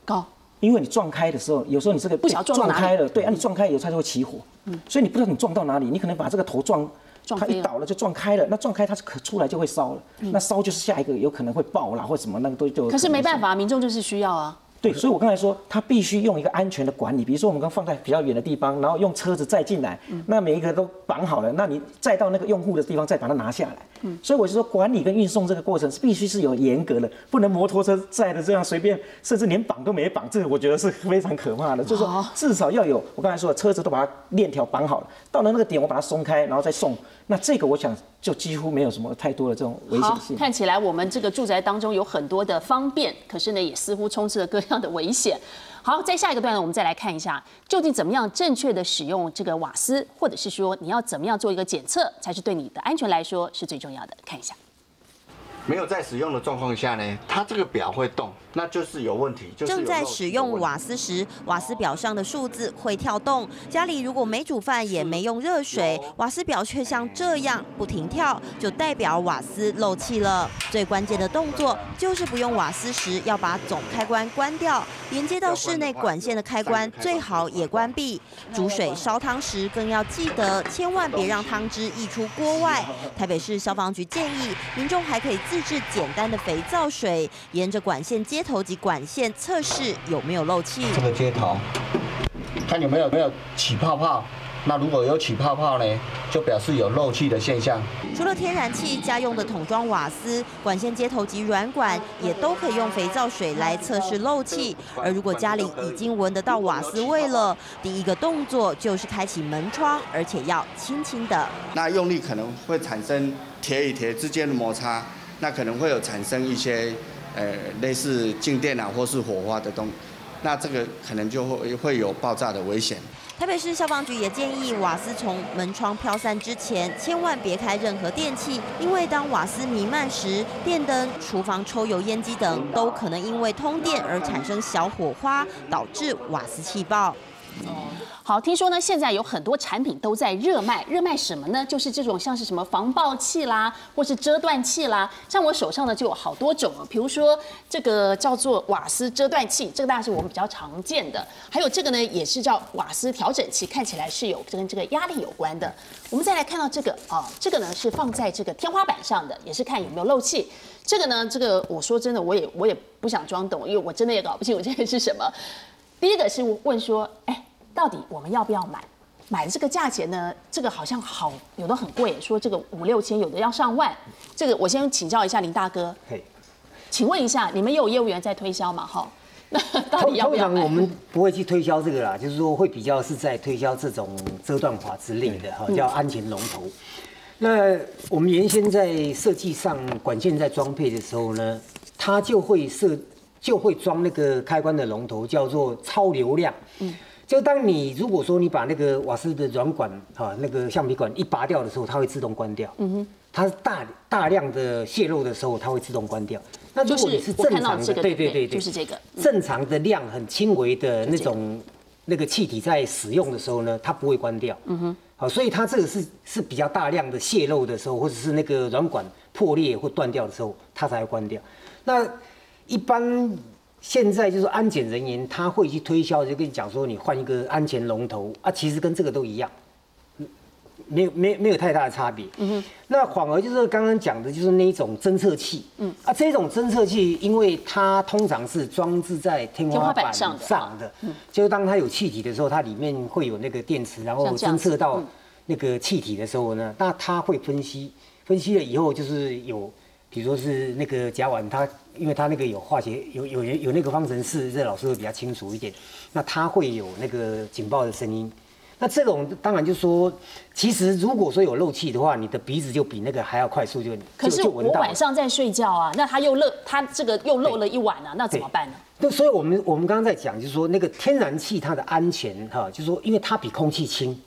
高。因为你撞开的时候，有时候你这个不晓撞开了，对，啊，你撞开以后它就会起火，嗯，所以你不知道你撞到哪里，你可能把这个头撞，它一倒了就撞开了，那撞开它可出来就会烧了，那烧就是下一个有可能会爆啦或什么那个都就。可是没办法，民众就是需要啊。对，所以我刚才说，他必须用一个安全的管理，比如说我们刚放在比较远的地方，然后用车子再进来，那每一个都绑好了，那你再到那个用户的地方再把它拿下来。嗯，所以我就说，管理跟运送这个过程是必须是有严格的，不能摩托车载的这样随便，甚至连绑都没绑，这个我觉得是非常可怕的。就是说，至少要有我刚才说的车子都把它链条绑好了，到了那个点我把它松开，然后再送。那这个我想就几乎没有什么太多的这种危险性。看起来我们这个住宅当中有很多的方便，可是呢也似乎充斥了各样的危险。好，在下一个段落我们再来看一下，究竟怎么样正确的使用这个瓦斯，或者是说你要怎么样做一个检测，才是对你的安全来说是最重要的。看一下。没有在使用的状况下呢，它这个表会动，那就是有问题。正在使用瓦斯时，瓦斯表上的数字会跳动。家里如果没煮饭也没用热水，瓦斯表却像这样不停跳，就代表瓦斯漏气了。最关键的动作就是不用瓦斯时要把总开关关掉，连接到室内管线的开关最好也关闭。煮水烧汤时更要记得，千万别让汤汁溢出锅外。台北市消防局建议民众还可以自自制简单的肥皂水，沿着管线接头及管线测试有没有漏气。这个接头，看有没有没有起泡泡。那如果有起泡泡呢，就表示有漏气的现象。除了天然气，家用的桶装瓦斯管线接头及软管也都可以用肥皂水来测试漏气。而如果家里已经闻得到瓦斯味了，第一个动作就是开启门窗，而且要轻轻的。那用力可能会产生铁与铁之间的摩擦，那可能会有产生一些呃类似静电啊或是火花的东，那这个可能就会会有爆炸的危险。台北市消防局也建议，瓦斯从门窗飘散之前，千万别开任何电器，因为当瓦斯弥漫时，电灯、厨房抽油烟机等都可能因为通电而产生小火花，导致瓦斯气爆。哦好，听说呢，现在有很多产品都在热卖，热卖什么呢？就是这种像是什么防爆器啦，或是遮断器啦。像我手上呢就有好多种，比如说这个叫做瓦斯遮断器，这个当然是我们比较常见的。还有这个呢，也是叫瓦斯调整器，看起来是有跟这个压力有关的。我们再来看到这个啊，这个呢是放在这个天花板上的，也是看有没有漏气。这个呢，这个我说真的，我也我也不想装懂，因为我真的也搞不清楚这个是什么。第一个是问说，哎。到底我们要不要买？买的这个价钱呢？这个好像好，有的很贵，说这个五六千，有的要上万。这个我先请教一下林大哥。嘿，请问一下，你们也有业务员在推销吗？哈，那到底要不要通常我们不会去推销这个啦，就是说会比较是在推销这种遮断法之类的哈，叫安全龙头。那我们原先在设计上管线在装配的时候呢，它就会设就会装那个开关的龙头，叫做超流量。嗯。就当你如果说你把那个瓦斯的软管哈，那个橡皮管一拔掉的时候，它会自动关掉。嗯哼，它大大量的泄漏的时候，它会自动关掉。那如果你是正常的，对对对对，就是这个正常的量很轻微的那种那个气体在使用的时候呢，它不会关掉。嗯哼，好，所以它这个是是比较大量的泄漏的时候，或者是那个软管破裂或断掉的时候，它才会关掉。那一般。现在就是安检人员，他会去推销，就跟你讲说，你换一个安全龙头啊，其实跟这个都一样，没有没没有太大的差别。嗯哼。那反而就是刚刚讲的，就是那一种侦测器。嗯。啊，这种侦测器，因为它通常是装置在天花板上的，嗯，就是当它有气体的时候，它里面会有那个电池，然后侦测到那个气体的时候呢，那它会分析，分析了以后就是有。比如说是那个甲烷，它因为它那个有化学有有有那个方程式，这老师会比较清楚一点。那它会有那个警报的声音。那这种当然就说，其实如果说有漏气的话，你的鼻子就比那个还要快速就可是我晚上在睡觉啊，那它又漏，它这个又漏了一晚啊，那怎么办呢？那所以我们我们刚刚在讲，就是说那个天然气它的安全哈，就是说因为它比空气轻，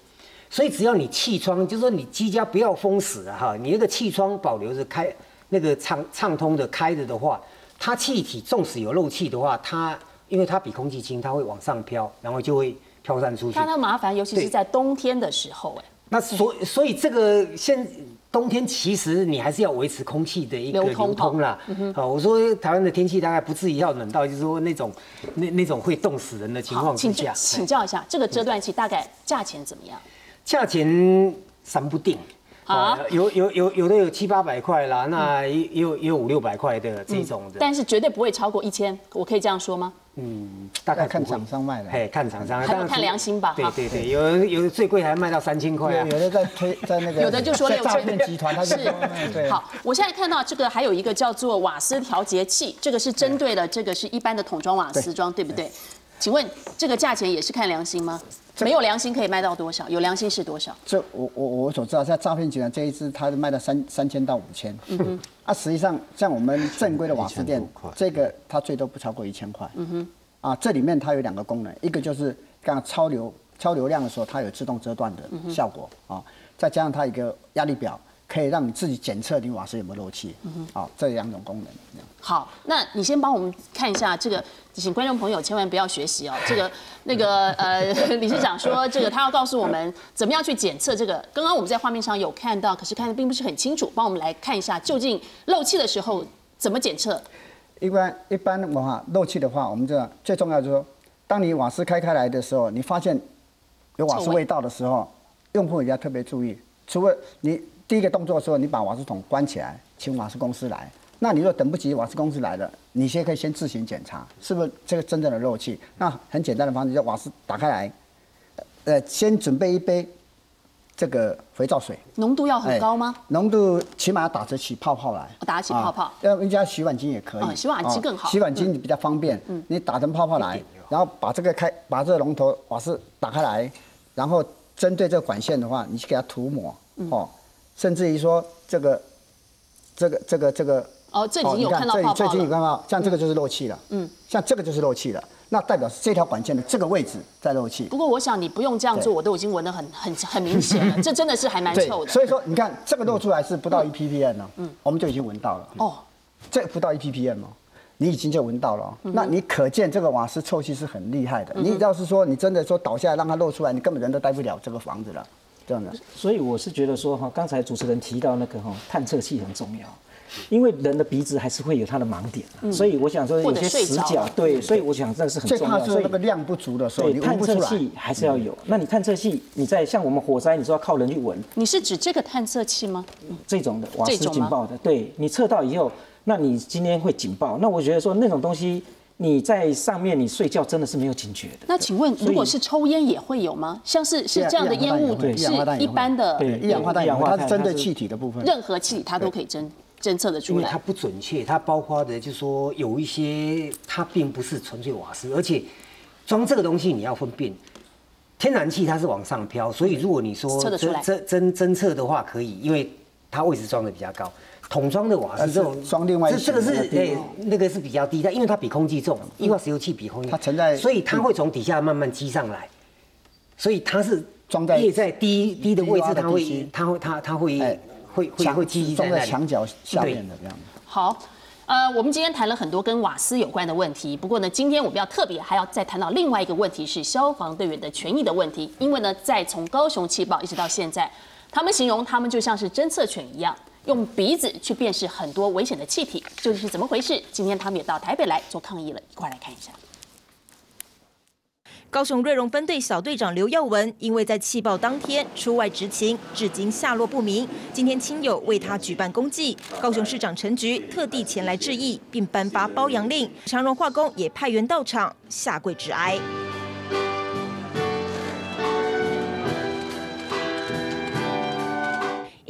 所以只要你气窗，就是说你居家不要封死了哈，你那个气窗保留着开。那个畅畅通的开着的话，它气体纵使有漏气的话，它因为它比空气轻，它会往上飘，然后就会飘散出去。它麻烦，尤其是在冬天的时候，哎。那所所以这个现冬天其实你还是要维持空气的一个流通啦。好，我说台湾的天气大概不至于要冷到就是说那种那那种会冻死人的情况之下。请教一下，这个遮断器大概价钱怎么样？价钱三不定。啊，有有有有的有七八百块啦，那也有也有五六百块的这种的，但是绝对不会超过一千，我可以这样说吗？嗯，大概看厂商卖的，嘿，看厂商，还有看良心吧。对对对，有有的最贵还卖到三千块，有的在推在那个，有的就说诈骗集团，他是好。我现在看到这个还有一个叫做瓦斯调节器，这个是针对了这个是一般的桶装瓦斯装，对不对？请问这个价钱也是看良心吗？没有良心可以卖到多少？有良心是多少？这我我我所知道，在诈骗集团这一支，它卖到三三千到五千。嗯哼。啊，实际上像我们正规的瓦斯店，这个它最多不超过一千块。嗯哼。啊，这里面它有两个功能，一个就是刚刚超流超流量的时候，它有自动遮断的效果啊，再加上它一个压力表。可以让你自己检测你瓦斯有没有漏气，好，这两种功能。好，那你先帮我们看一下这个，请观众朋友千万不要学习哦。这个那个呃，理事长说这个他要告诉我们怎么样去检测这个。刚刚我们在画面上有看到，可是看的并不是很清楚，帮我们来看一下，究竟漏气的时候怎么检测？一般一般的话，漏气的话，我们这最重要就是说，当你瓦斯开开来的时候，你发现有瓦斯味道的时候，用户也要特别注意，除了你。第一个动作的时候，你把瓦斯桶关起来，请瓦斯公司来。那你若等不及瓦斯公司来了，你先可以先自行检查，是不是这个真正的漏气？那很简单的方式，就瓦斯打开来，呃，先准备一杯这个肥皂水，浓度要很高吗？浓度起码要打得起泡泡来，打得起泡泡，要人家洗碗巾也可以，洗碗巾更好，洗碗巾比较方便，你打成泡泡来，然后把这个开，把这个龙头瓦斯打开来，然后针对这个管线的话，你去给它涂抹，哦，甚至于说这个，这个，这个，这个。哦，这已经有看到泡泡最近有看到，像这个就是漏气了。嗯，像这个就是漏气了，那代表是这条管线的这个位置在漏气。不过我想你不用这样做，我都已经闻得很很很明显了，这真的是还蛮臭的。所以说你看这个漏出来是不到一 ppm 呢，嗯，我们就已经闻到了。哦，这不到一 ppm 哦，你已经就闻到了。那你可见这个瓦斯臭气是很厉害的。你要是说你真的说倒下来让它漏出来，你根本人都待不了这个房子了，这样的。所以我是觉得说哈，刚才主持人提到那个哈探测器很重要。因为人的鼻子还是会有它的盲点，所以我想说有些死角，对，所以我想这个是很重要。所以那个量不足的时候，对探测器还是要有。那你探测器，你在像我们火灾，你说要靠人去闻。你是指这个探测器吗？这种的瓦斯警报的，对你测到以后，那你今天会警报。那我觉得说那种东西，你在上面你睡觉真的是没有警觉的。那请问，如果是抽烟也会有吗？像是是这样的烟雾，是一般的对一氧化氮，它是针对气体的部分，任何气体它都可以侦。侦测的出来，因为它不准确，它包括的就说有一些它并不是纯粹瓦斯，而且装这个东西你要分辨，天然气它是往上飘，所以如果你说侦侦侦侦测的话可以，因为它位置装的比较高。桶装的瓦斯这种装另外一这这个是哎那个是比较低的，因为它比空气重，液化石油气比空气它存在，所以它会从底下慢慢积上来，所以它是装在在低低的位置，它会它会它它会。会会会积积在墙角下面的这样。好，呃，我们今天谈了很多跟瓦斯有关的问题，不过呢，今天我们要特别还要再谈到另外一个问题，是消防队员的权益的问题。因为呢，在从高雄气爆一直到现在，他们形容他们就像是侦测犬一样，用鼻子去辨识很多危险的气体，究竟是怎么回事？今天他们也到台北来做抗议了，一块来看一下。高雄瑞荣分队小队长刘耀文，因为在气爆当天出外执勤，至今下落不明。今天亲友为他举办公祭，高雄市长陈菊特地前来致意，并颁发褒扬令。长荣化工也派员到场下跪致哀。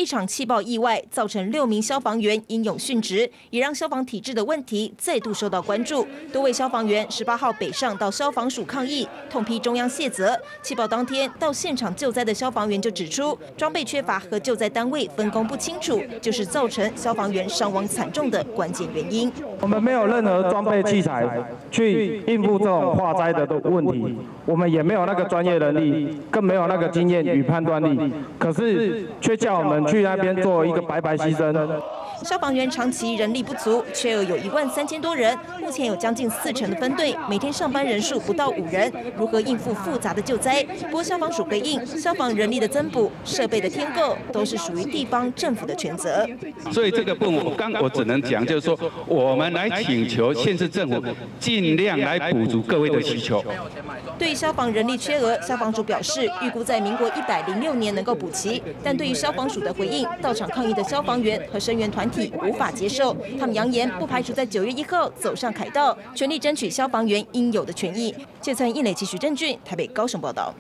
一场气爆意外造成六名消防员英勇殉职，也让消防体制的问题再度受到关注。多位消防员十八号北上到消防署抗议，痛批中央卸责。气爆当天到现场救灾的消防员就指出，装备缺乏和救灾单位分工不清楚，就是造成消防员伤亡惨重的关键原因。我们没有任何装备器材去应付这种化灾的问题，我们也没有那个专业能力，更没有那个经验与判断力。可是却叫我们。去那边做一个白白牺牲。消防员长期人力不足，缺额有一万三千多人，目前有将近四成的分队每天上班人数不到五人，如何应付复杂的救灾？不过消防署回应，消防人力的增补、设备的添购都是属于地方政府的权责。所以这个部分，刚我只能讲，就是说我们来请求县市政府尽量来补足各位的需求。对消防人力缺额，消防署表示预估在民国一百零六年能够补齐，但对于消防署的回应，到场抗议的消防员和声援团。体无法接受，他们扬言不排除在九月一号走上凯道，全力争取消防员应有的权益。谢参一垒继续证据，台北高雄报道。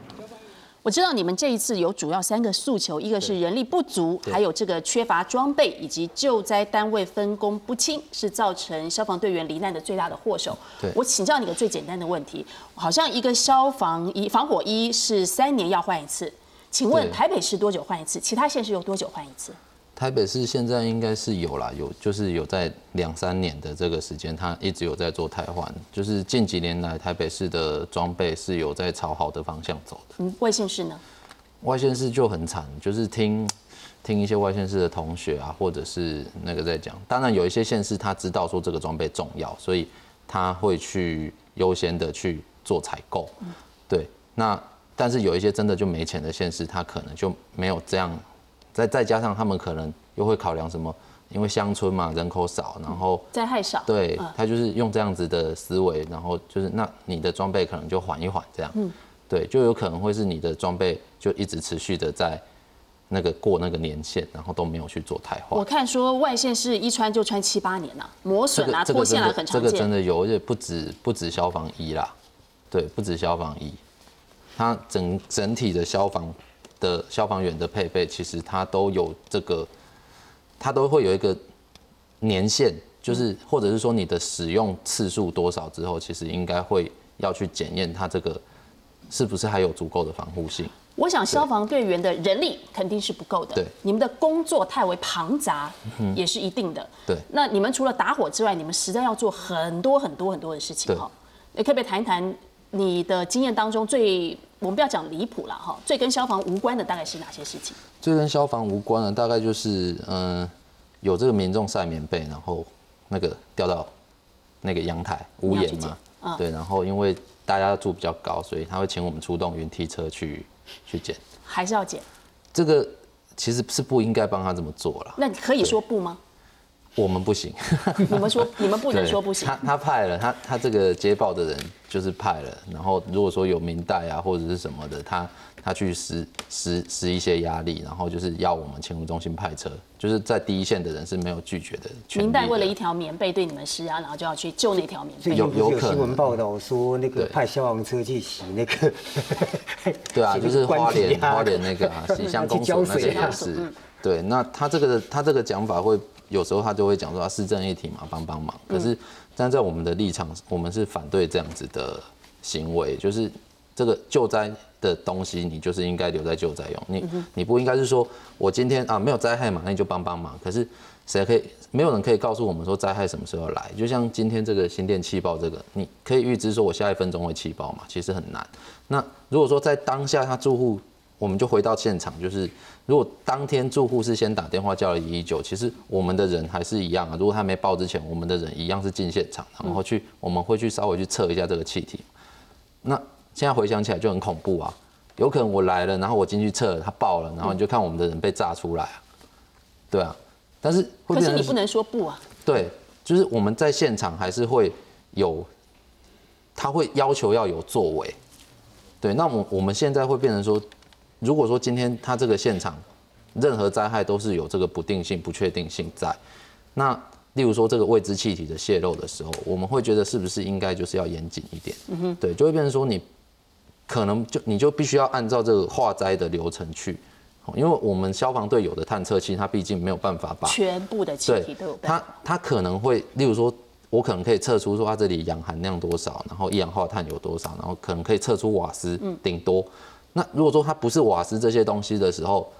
我知道你们这一次有主要三个诉求，一个是人力不足，还有这个缺乏装备，以及救灾单位分工不清，是造成消防队员罹难的最大的祸首。我请教你个最简单的问题，好像一个消防衣防火衣是三年要换一次，请问台北市多久换一次？其他县市又多久换一次？台北市现在应该是有啦，有就是有在两三年的这个时间，它一直有在做汰换。就是近几年来，台北市的装备是有在朝好的方向走的。嗯，外县市呢？外县市就很惨，就是听听一些外县市的同学啊，或者是那个在讲。当然有一些县市他知道说这个装备重要，所以他会去优先的去做采购。对，那但是有一些真的就没钱的县市，他可能就没有这样。再再加上他们可能又会考量什么？因为乡村嘛，人口少，然后灾害少，对他就是用这样子的思维，然后就是那你的装备可能就缓一缓这样，嗯，对，就有可能会是你的装备就一直持续的在那个过那个年限，然后都没有去做汰换。我看说外线是一穿就穿七八年呐、磨损啊、脱线啊很这常见。这个真的有，而且不止不止消防衣啦，对，不止消防衣，它整整体的消防的消防员的配备，其实它都有这个，它都会有一个年限，就是或者是说你的使用次数多少之后，其实应该会要去检验它这个是不是还有足够的防护性。我想消防队员的人力肯定是不够的，对，你们的工作太为庞杂，嗯也是一定的。对，那你们除了打火之外，你们实在要做很多很多很多的事情对哈。你可不可以谈一谈你的经验当中最，我们不要讲离谱了哈，最跟消防无关的大概是哪些事情？最跟消防无关的，大概就是嗯、有这个民众晒棉被，然后那个掉到那个阳台屋檐嘛，嗯对，然后因为大家住比较高，所以他会请我们出动云梯车去去捡。还是要捡？这个其实是不应该帮他这么做了，那你可以说不吗？我们不行。你们说 你们不能对说不行他。他派了他他这个接报的人就是派了，然后如果说有明代啊或者是什么的，他他去施施施一些压力，然后就是要我们勤务中心派车，就是在第一线的人是没有拒绝的。明代为了一条棉被对你们施压，然后就要去救那条棉被。最近不是有新闻报道说那个派消防车去洗那个，对啊，就是花官邸 啊莲花莲那个啊，洗香公所那个去浇水啊也是。对，那他这个他这个讲法会有时候他就会讲说啊，市政一体嘛，帮帮忙。可是站在我们的立场，我们是反对这样子的行为，就是这个救灾的东西，你就是应该留在救灾用，你你不应该是说我今天啊没有灾害嘛，那你就帮帮忙。可是谁可以？没有人可以告诉我们说灾害什么时候来。就像今天这个新店气爆这个，你可以预知说我下一分钟会气爆嘛？其实很难。那如果说在当下他住户，我们就回到现场，就是如果当天住户是先打电话叫了一一九，其实我们的人还是一样啊。如果他没报之前，我们的人一样是进现场，然后去我们会去稍微去测一下这个气体。那现在回想起来就很恐怖啊，有可能我来了，然后我进去测了，它爆了，然后你就看我们的人被炸出来啊，对啊。但是可是你不能说不啊。对，就是我们在现场还是会有，他会要求要有作为。对，那我我们现在会变成说，如果说今天它这个现场任何灾害都是有这个不定性、不确定性在，那例如说这个未知气体的泄漏的时候，我们会觉得是不是应该就是要严谨一点？嗯哼，对，就会变成说你可能就你就必须要按照这个化灾的流程去，哦因为我们消防队有的探测器，它毕竟没有办法把全部的气体都有。它它可能会，例如说，我可能可以测出说它这里氧含量多少，然后一氧化碳有多少，然后可能可以测出瓦斯嗯，顶多。那如果说它不是瓦斯这些东西的时候，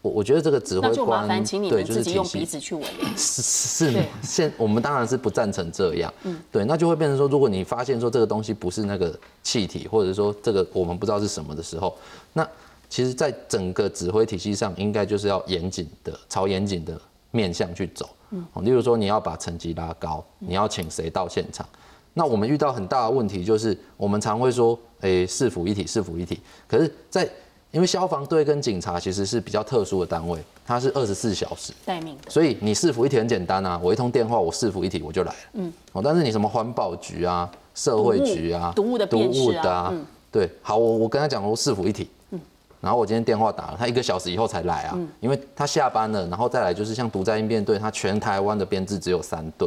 我我觉得这个指挥那就麻官烦请你对们自己用就是体系鼻子去闻。是是对现我们当然是不赞成这样，嗯对，那就会变成说，如果你发现说这个东西不是那个气体，或者说这个我们不知道是什么的时候，那其实在整个指挥体系上，应该就是要严谨的朝严谨的面向去走。嗯哦例如说你要把成绩拉高，你要请谁到现场？那我们遇到很大的问题就是，我们常会说，诶、市府一体，市府一体。可是，在因为消防队跟警察其实是比较特殊的单位，它是二十四小时，待命。的。所以你市府一体很简单啊，我一通电话，我市府一体我就来了。嗯，哦，但是你什么环保局啊、社会局啊、毒物的辨识啊的啊，嗯。对，好，我我跟他讲，我市府一体，嗯。然后我今天电话打了，他一个小时以后才来啊，嗯。因为他下班了，然后再来就是像独灾应变队，他全台湾的编制只有三队，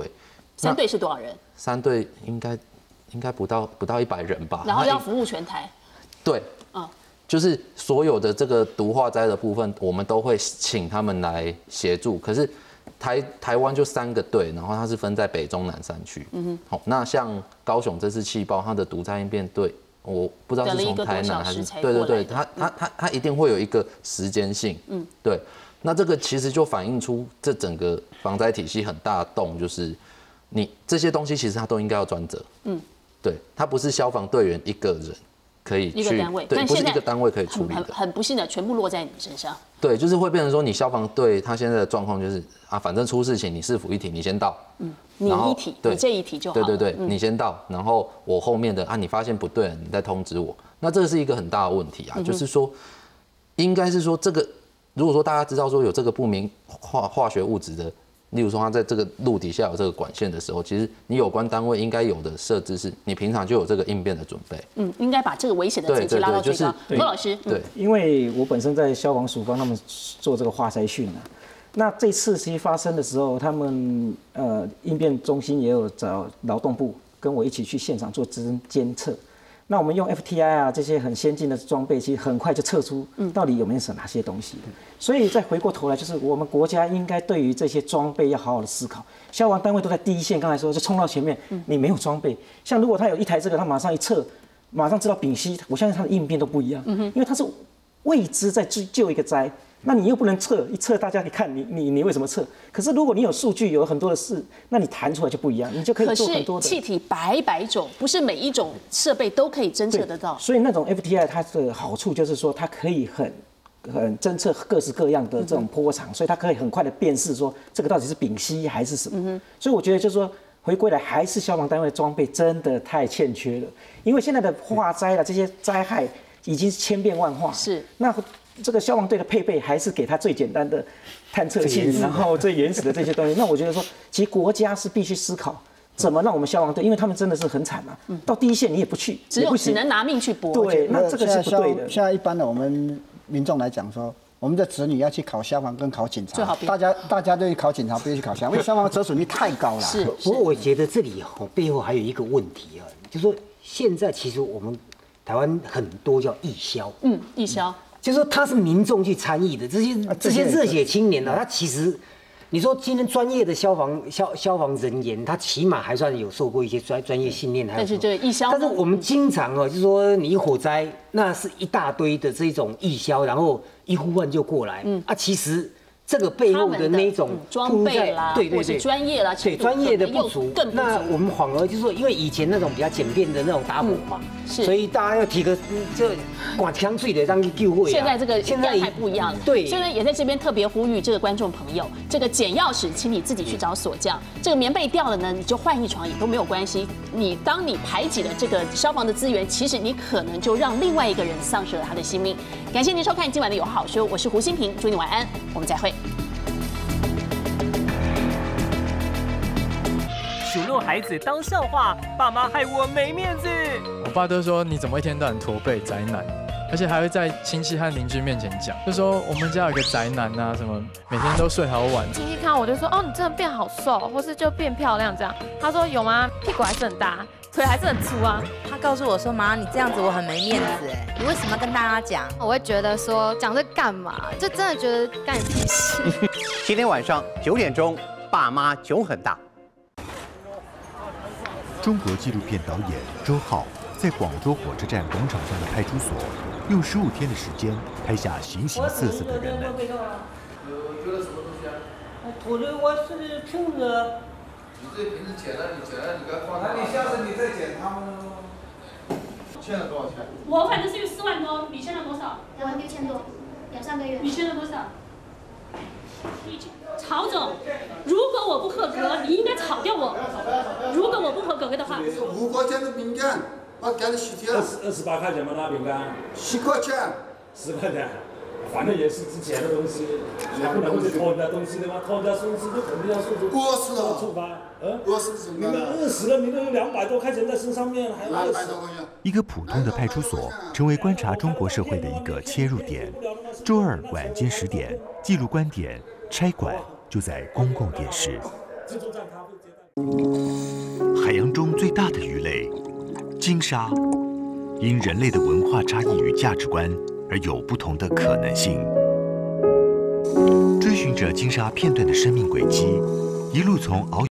三队是多少人？三队应该应该不到不到一百人吧，然后要服务全台。对，嗯，就是所有的这个毒化灾的部分，我们都会请他们来协助。可是台台湾就三个队，然后它是分在北中南三区。嗯哼，好，那像高雄这次气爆，它的毒灾应变队，我不知道是从台南还是对对对，过来的它它它它一定会有一个时间性。嗯，对，那这个其实就反映出这整个防灾体系很大的洞，就是你这些东西其实它都应该要专责。嗯，对，它不是消防队员一个人可以去，一个单位，对，不是一个单位可以处很很理的。很不幸的，全部落在你身上。对，就是会变成说，你消防队他现在的状况就是啊，反正出事情你市府一体，你先到，嗯，你一体，对你这一体就好了。对对对，嗯你先到，然后我后面的啊，你发现不对了，你再通知我。那这是一个很大的问题啊，嗯就是说，应该是说这个，如果说大家知道说有这个不明化化学物质的，例如说它在这个路底下有这个管线的时候，其实你有关单位应该有的设置是，你平常就有这个应变的准备。嗯，应该把这个危险的对层级拉到最高。就是郭老师，嗯对，因为我本身在消防署帮他们做这个化筛训啊，那这次其实发生的时候，他们呃应变中心也有找劳动部跟我一起去现场做监监测。那我们用 FTI 啊这些很先进的装备，其实很快就测出到底有没有什哪些东西。所以再回过头来，就是我们国家应该对于这些装备要好好的思考。消防单位都在第一线，刚才说就冲到前面，你没有装备，像如果他有一台这个，他马上一测，马上知道丙烯，我相信他的应变都不一样，因为他是未知在救救一个灾，那你又不能测，一测大家你看你你你为什么测？可是如果你有数据，有很多的事，那你弹出来就不一样，你就可以做很多的。气体百百种，不是每一种设备都可以侦测得到。所以那种 FTI 它的好处就是说，它可以很很侦测各式各样的这种波长，所以它可以很快的辨识说这个到底是丙烯还是什么。所以我觉得就是说。回归来还是消防单位装备真的太欠缺了，因为现在的化灾了这些灾害已经是千变万化。是，那这个消防队的配备还是给他最简单的探测器，然后最原始的这些东西。那我觉得说，其实国家是必须思考怎么让我们消防队，因为他们真的是很惨啊，到第一线你也不去，只有只能拿命去搏。对，那这个是不对的。现在一般的我们民众来讲说，我们的子女要去考消防跟考警察最好，大家大家都去考警察，不要去考消防，因为消防折损率太高了。是不过我觉得这里哈背后还有一个问题啊，就是说现在其实我们台湾很多叫义消，嗯，义消就是说他是民众去参与的，这些这些热血青年呢、啊，他其实。你说今天专业的消防消消防人员，他起码还算有受过一些专专业训练，还有但是这消，但是我们经常哦，就是说你火灾，那是一大堆的这种义消，然后一呼唤就过来，嗯。啊，其实这个背后的那种嗯装备啦，或是对对对，专业啦，对专业的不足，更。那我们反而就是说，因为以前那种比较简便的那种打火嘛，是所以大家要提个嗯就管枪脆的让去救火啊。现在这个现在还不一样了，对，所以呢，也在这边特别呼吁这个观众朋友，这个捡钥匙，请你自己去找锁匠。这个棉被掉了呢，你就换一床也都没有关系。你当你排挤了这个消防的资源，其实你可能就让另外一个人丧失了他的性命。感谢您收看今晚的有好说，我是胡心平，祝你晚安，我们再会。数落孩子当笑话，爸妈害我没面子。我爸都说你怎么一天到晚驼背宅男，而且还会在亲戚和邻居面前讲，就说我们家有个宅男啊，什么每天都睡好晚。亲戚看我就说哦，你真的变好瘦，或是就变漂亮这样。他说有吗？屁股还是很大，腿还是很粗啊。他告诉我说妈，你这样子我很没面子哎，你为什么要跟大家讲？我会觉得说讲这干嘛？就真的觉得干你屁事。今天晚上九点钟，爸妈囧很大。中国纪录片导演周浩在广州火车站广场上的派出所，用十五天的时间拍下形形色色的人们。土的我是瓶子。你这瓶子捡了，你捡了，你该放。那你下次你再捡他们欠了多少钱？我反正是有四万多，你欠了多少？两万六千多，两三个月。你欠了多少？曹总，如果我不合格，你应该炒掉我。如果我不合格的话，五块钱的饼干，我给你十天。二十二十八块钱吗？那饼干？十块钱。十块钱，反正也是值钱的东西，你不能去偷人家东西的吗？偷人家东西就肯定要受处罚。嗯，我是什么？你们饿死了，你都有两百多块钱在身上面，还饿死。一个普通的派出所，成为观察中国社会的一个切入点。周二晚间十点，记录观点，拆管就在公共电视。海洋中最大的鱼类——鲸鲨，因人类的文化差异与价值观而有不同的可能性。追寻着金沙片段的生命轨迹，一路从熬。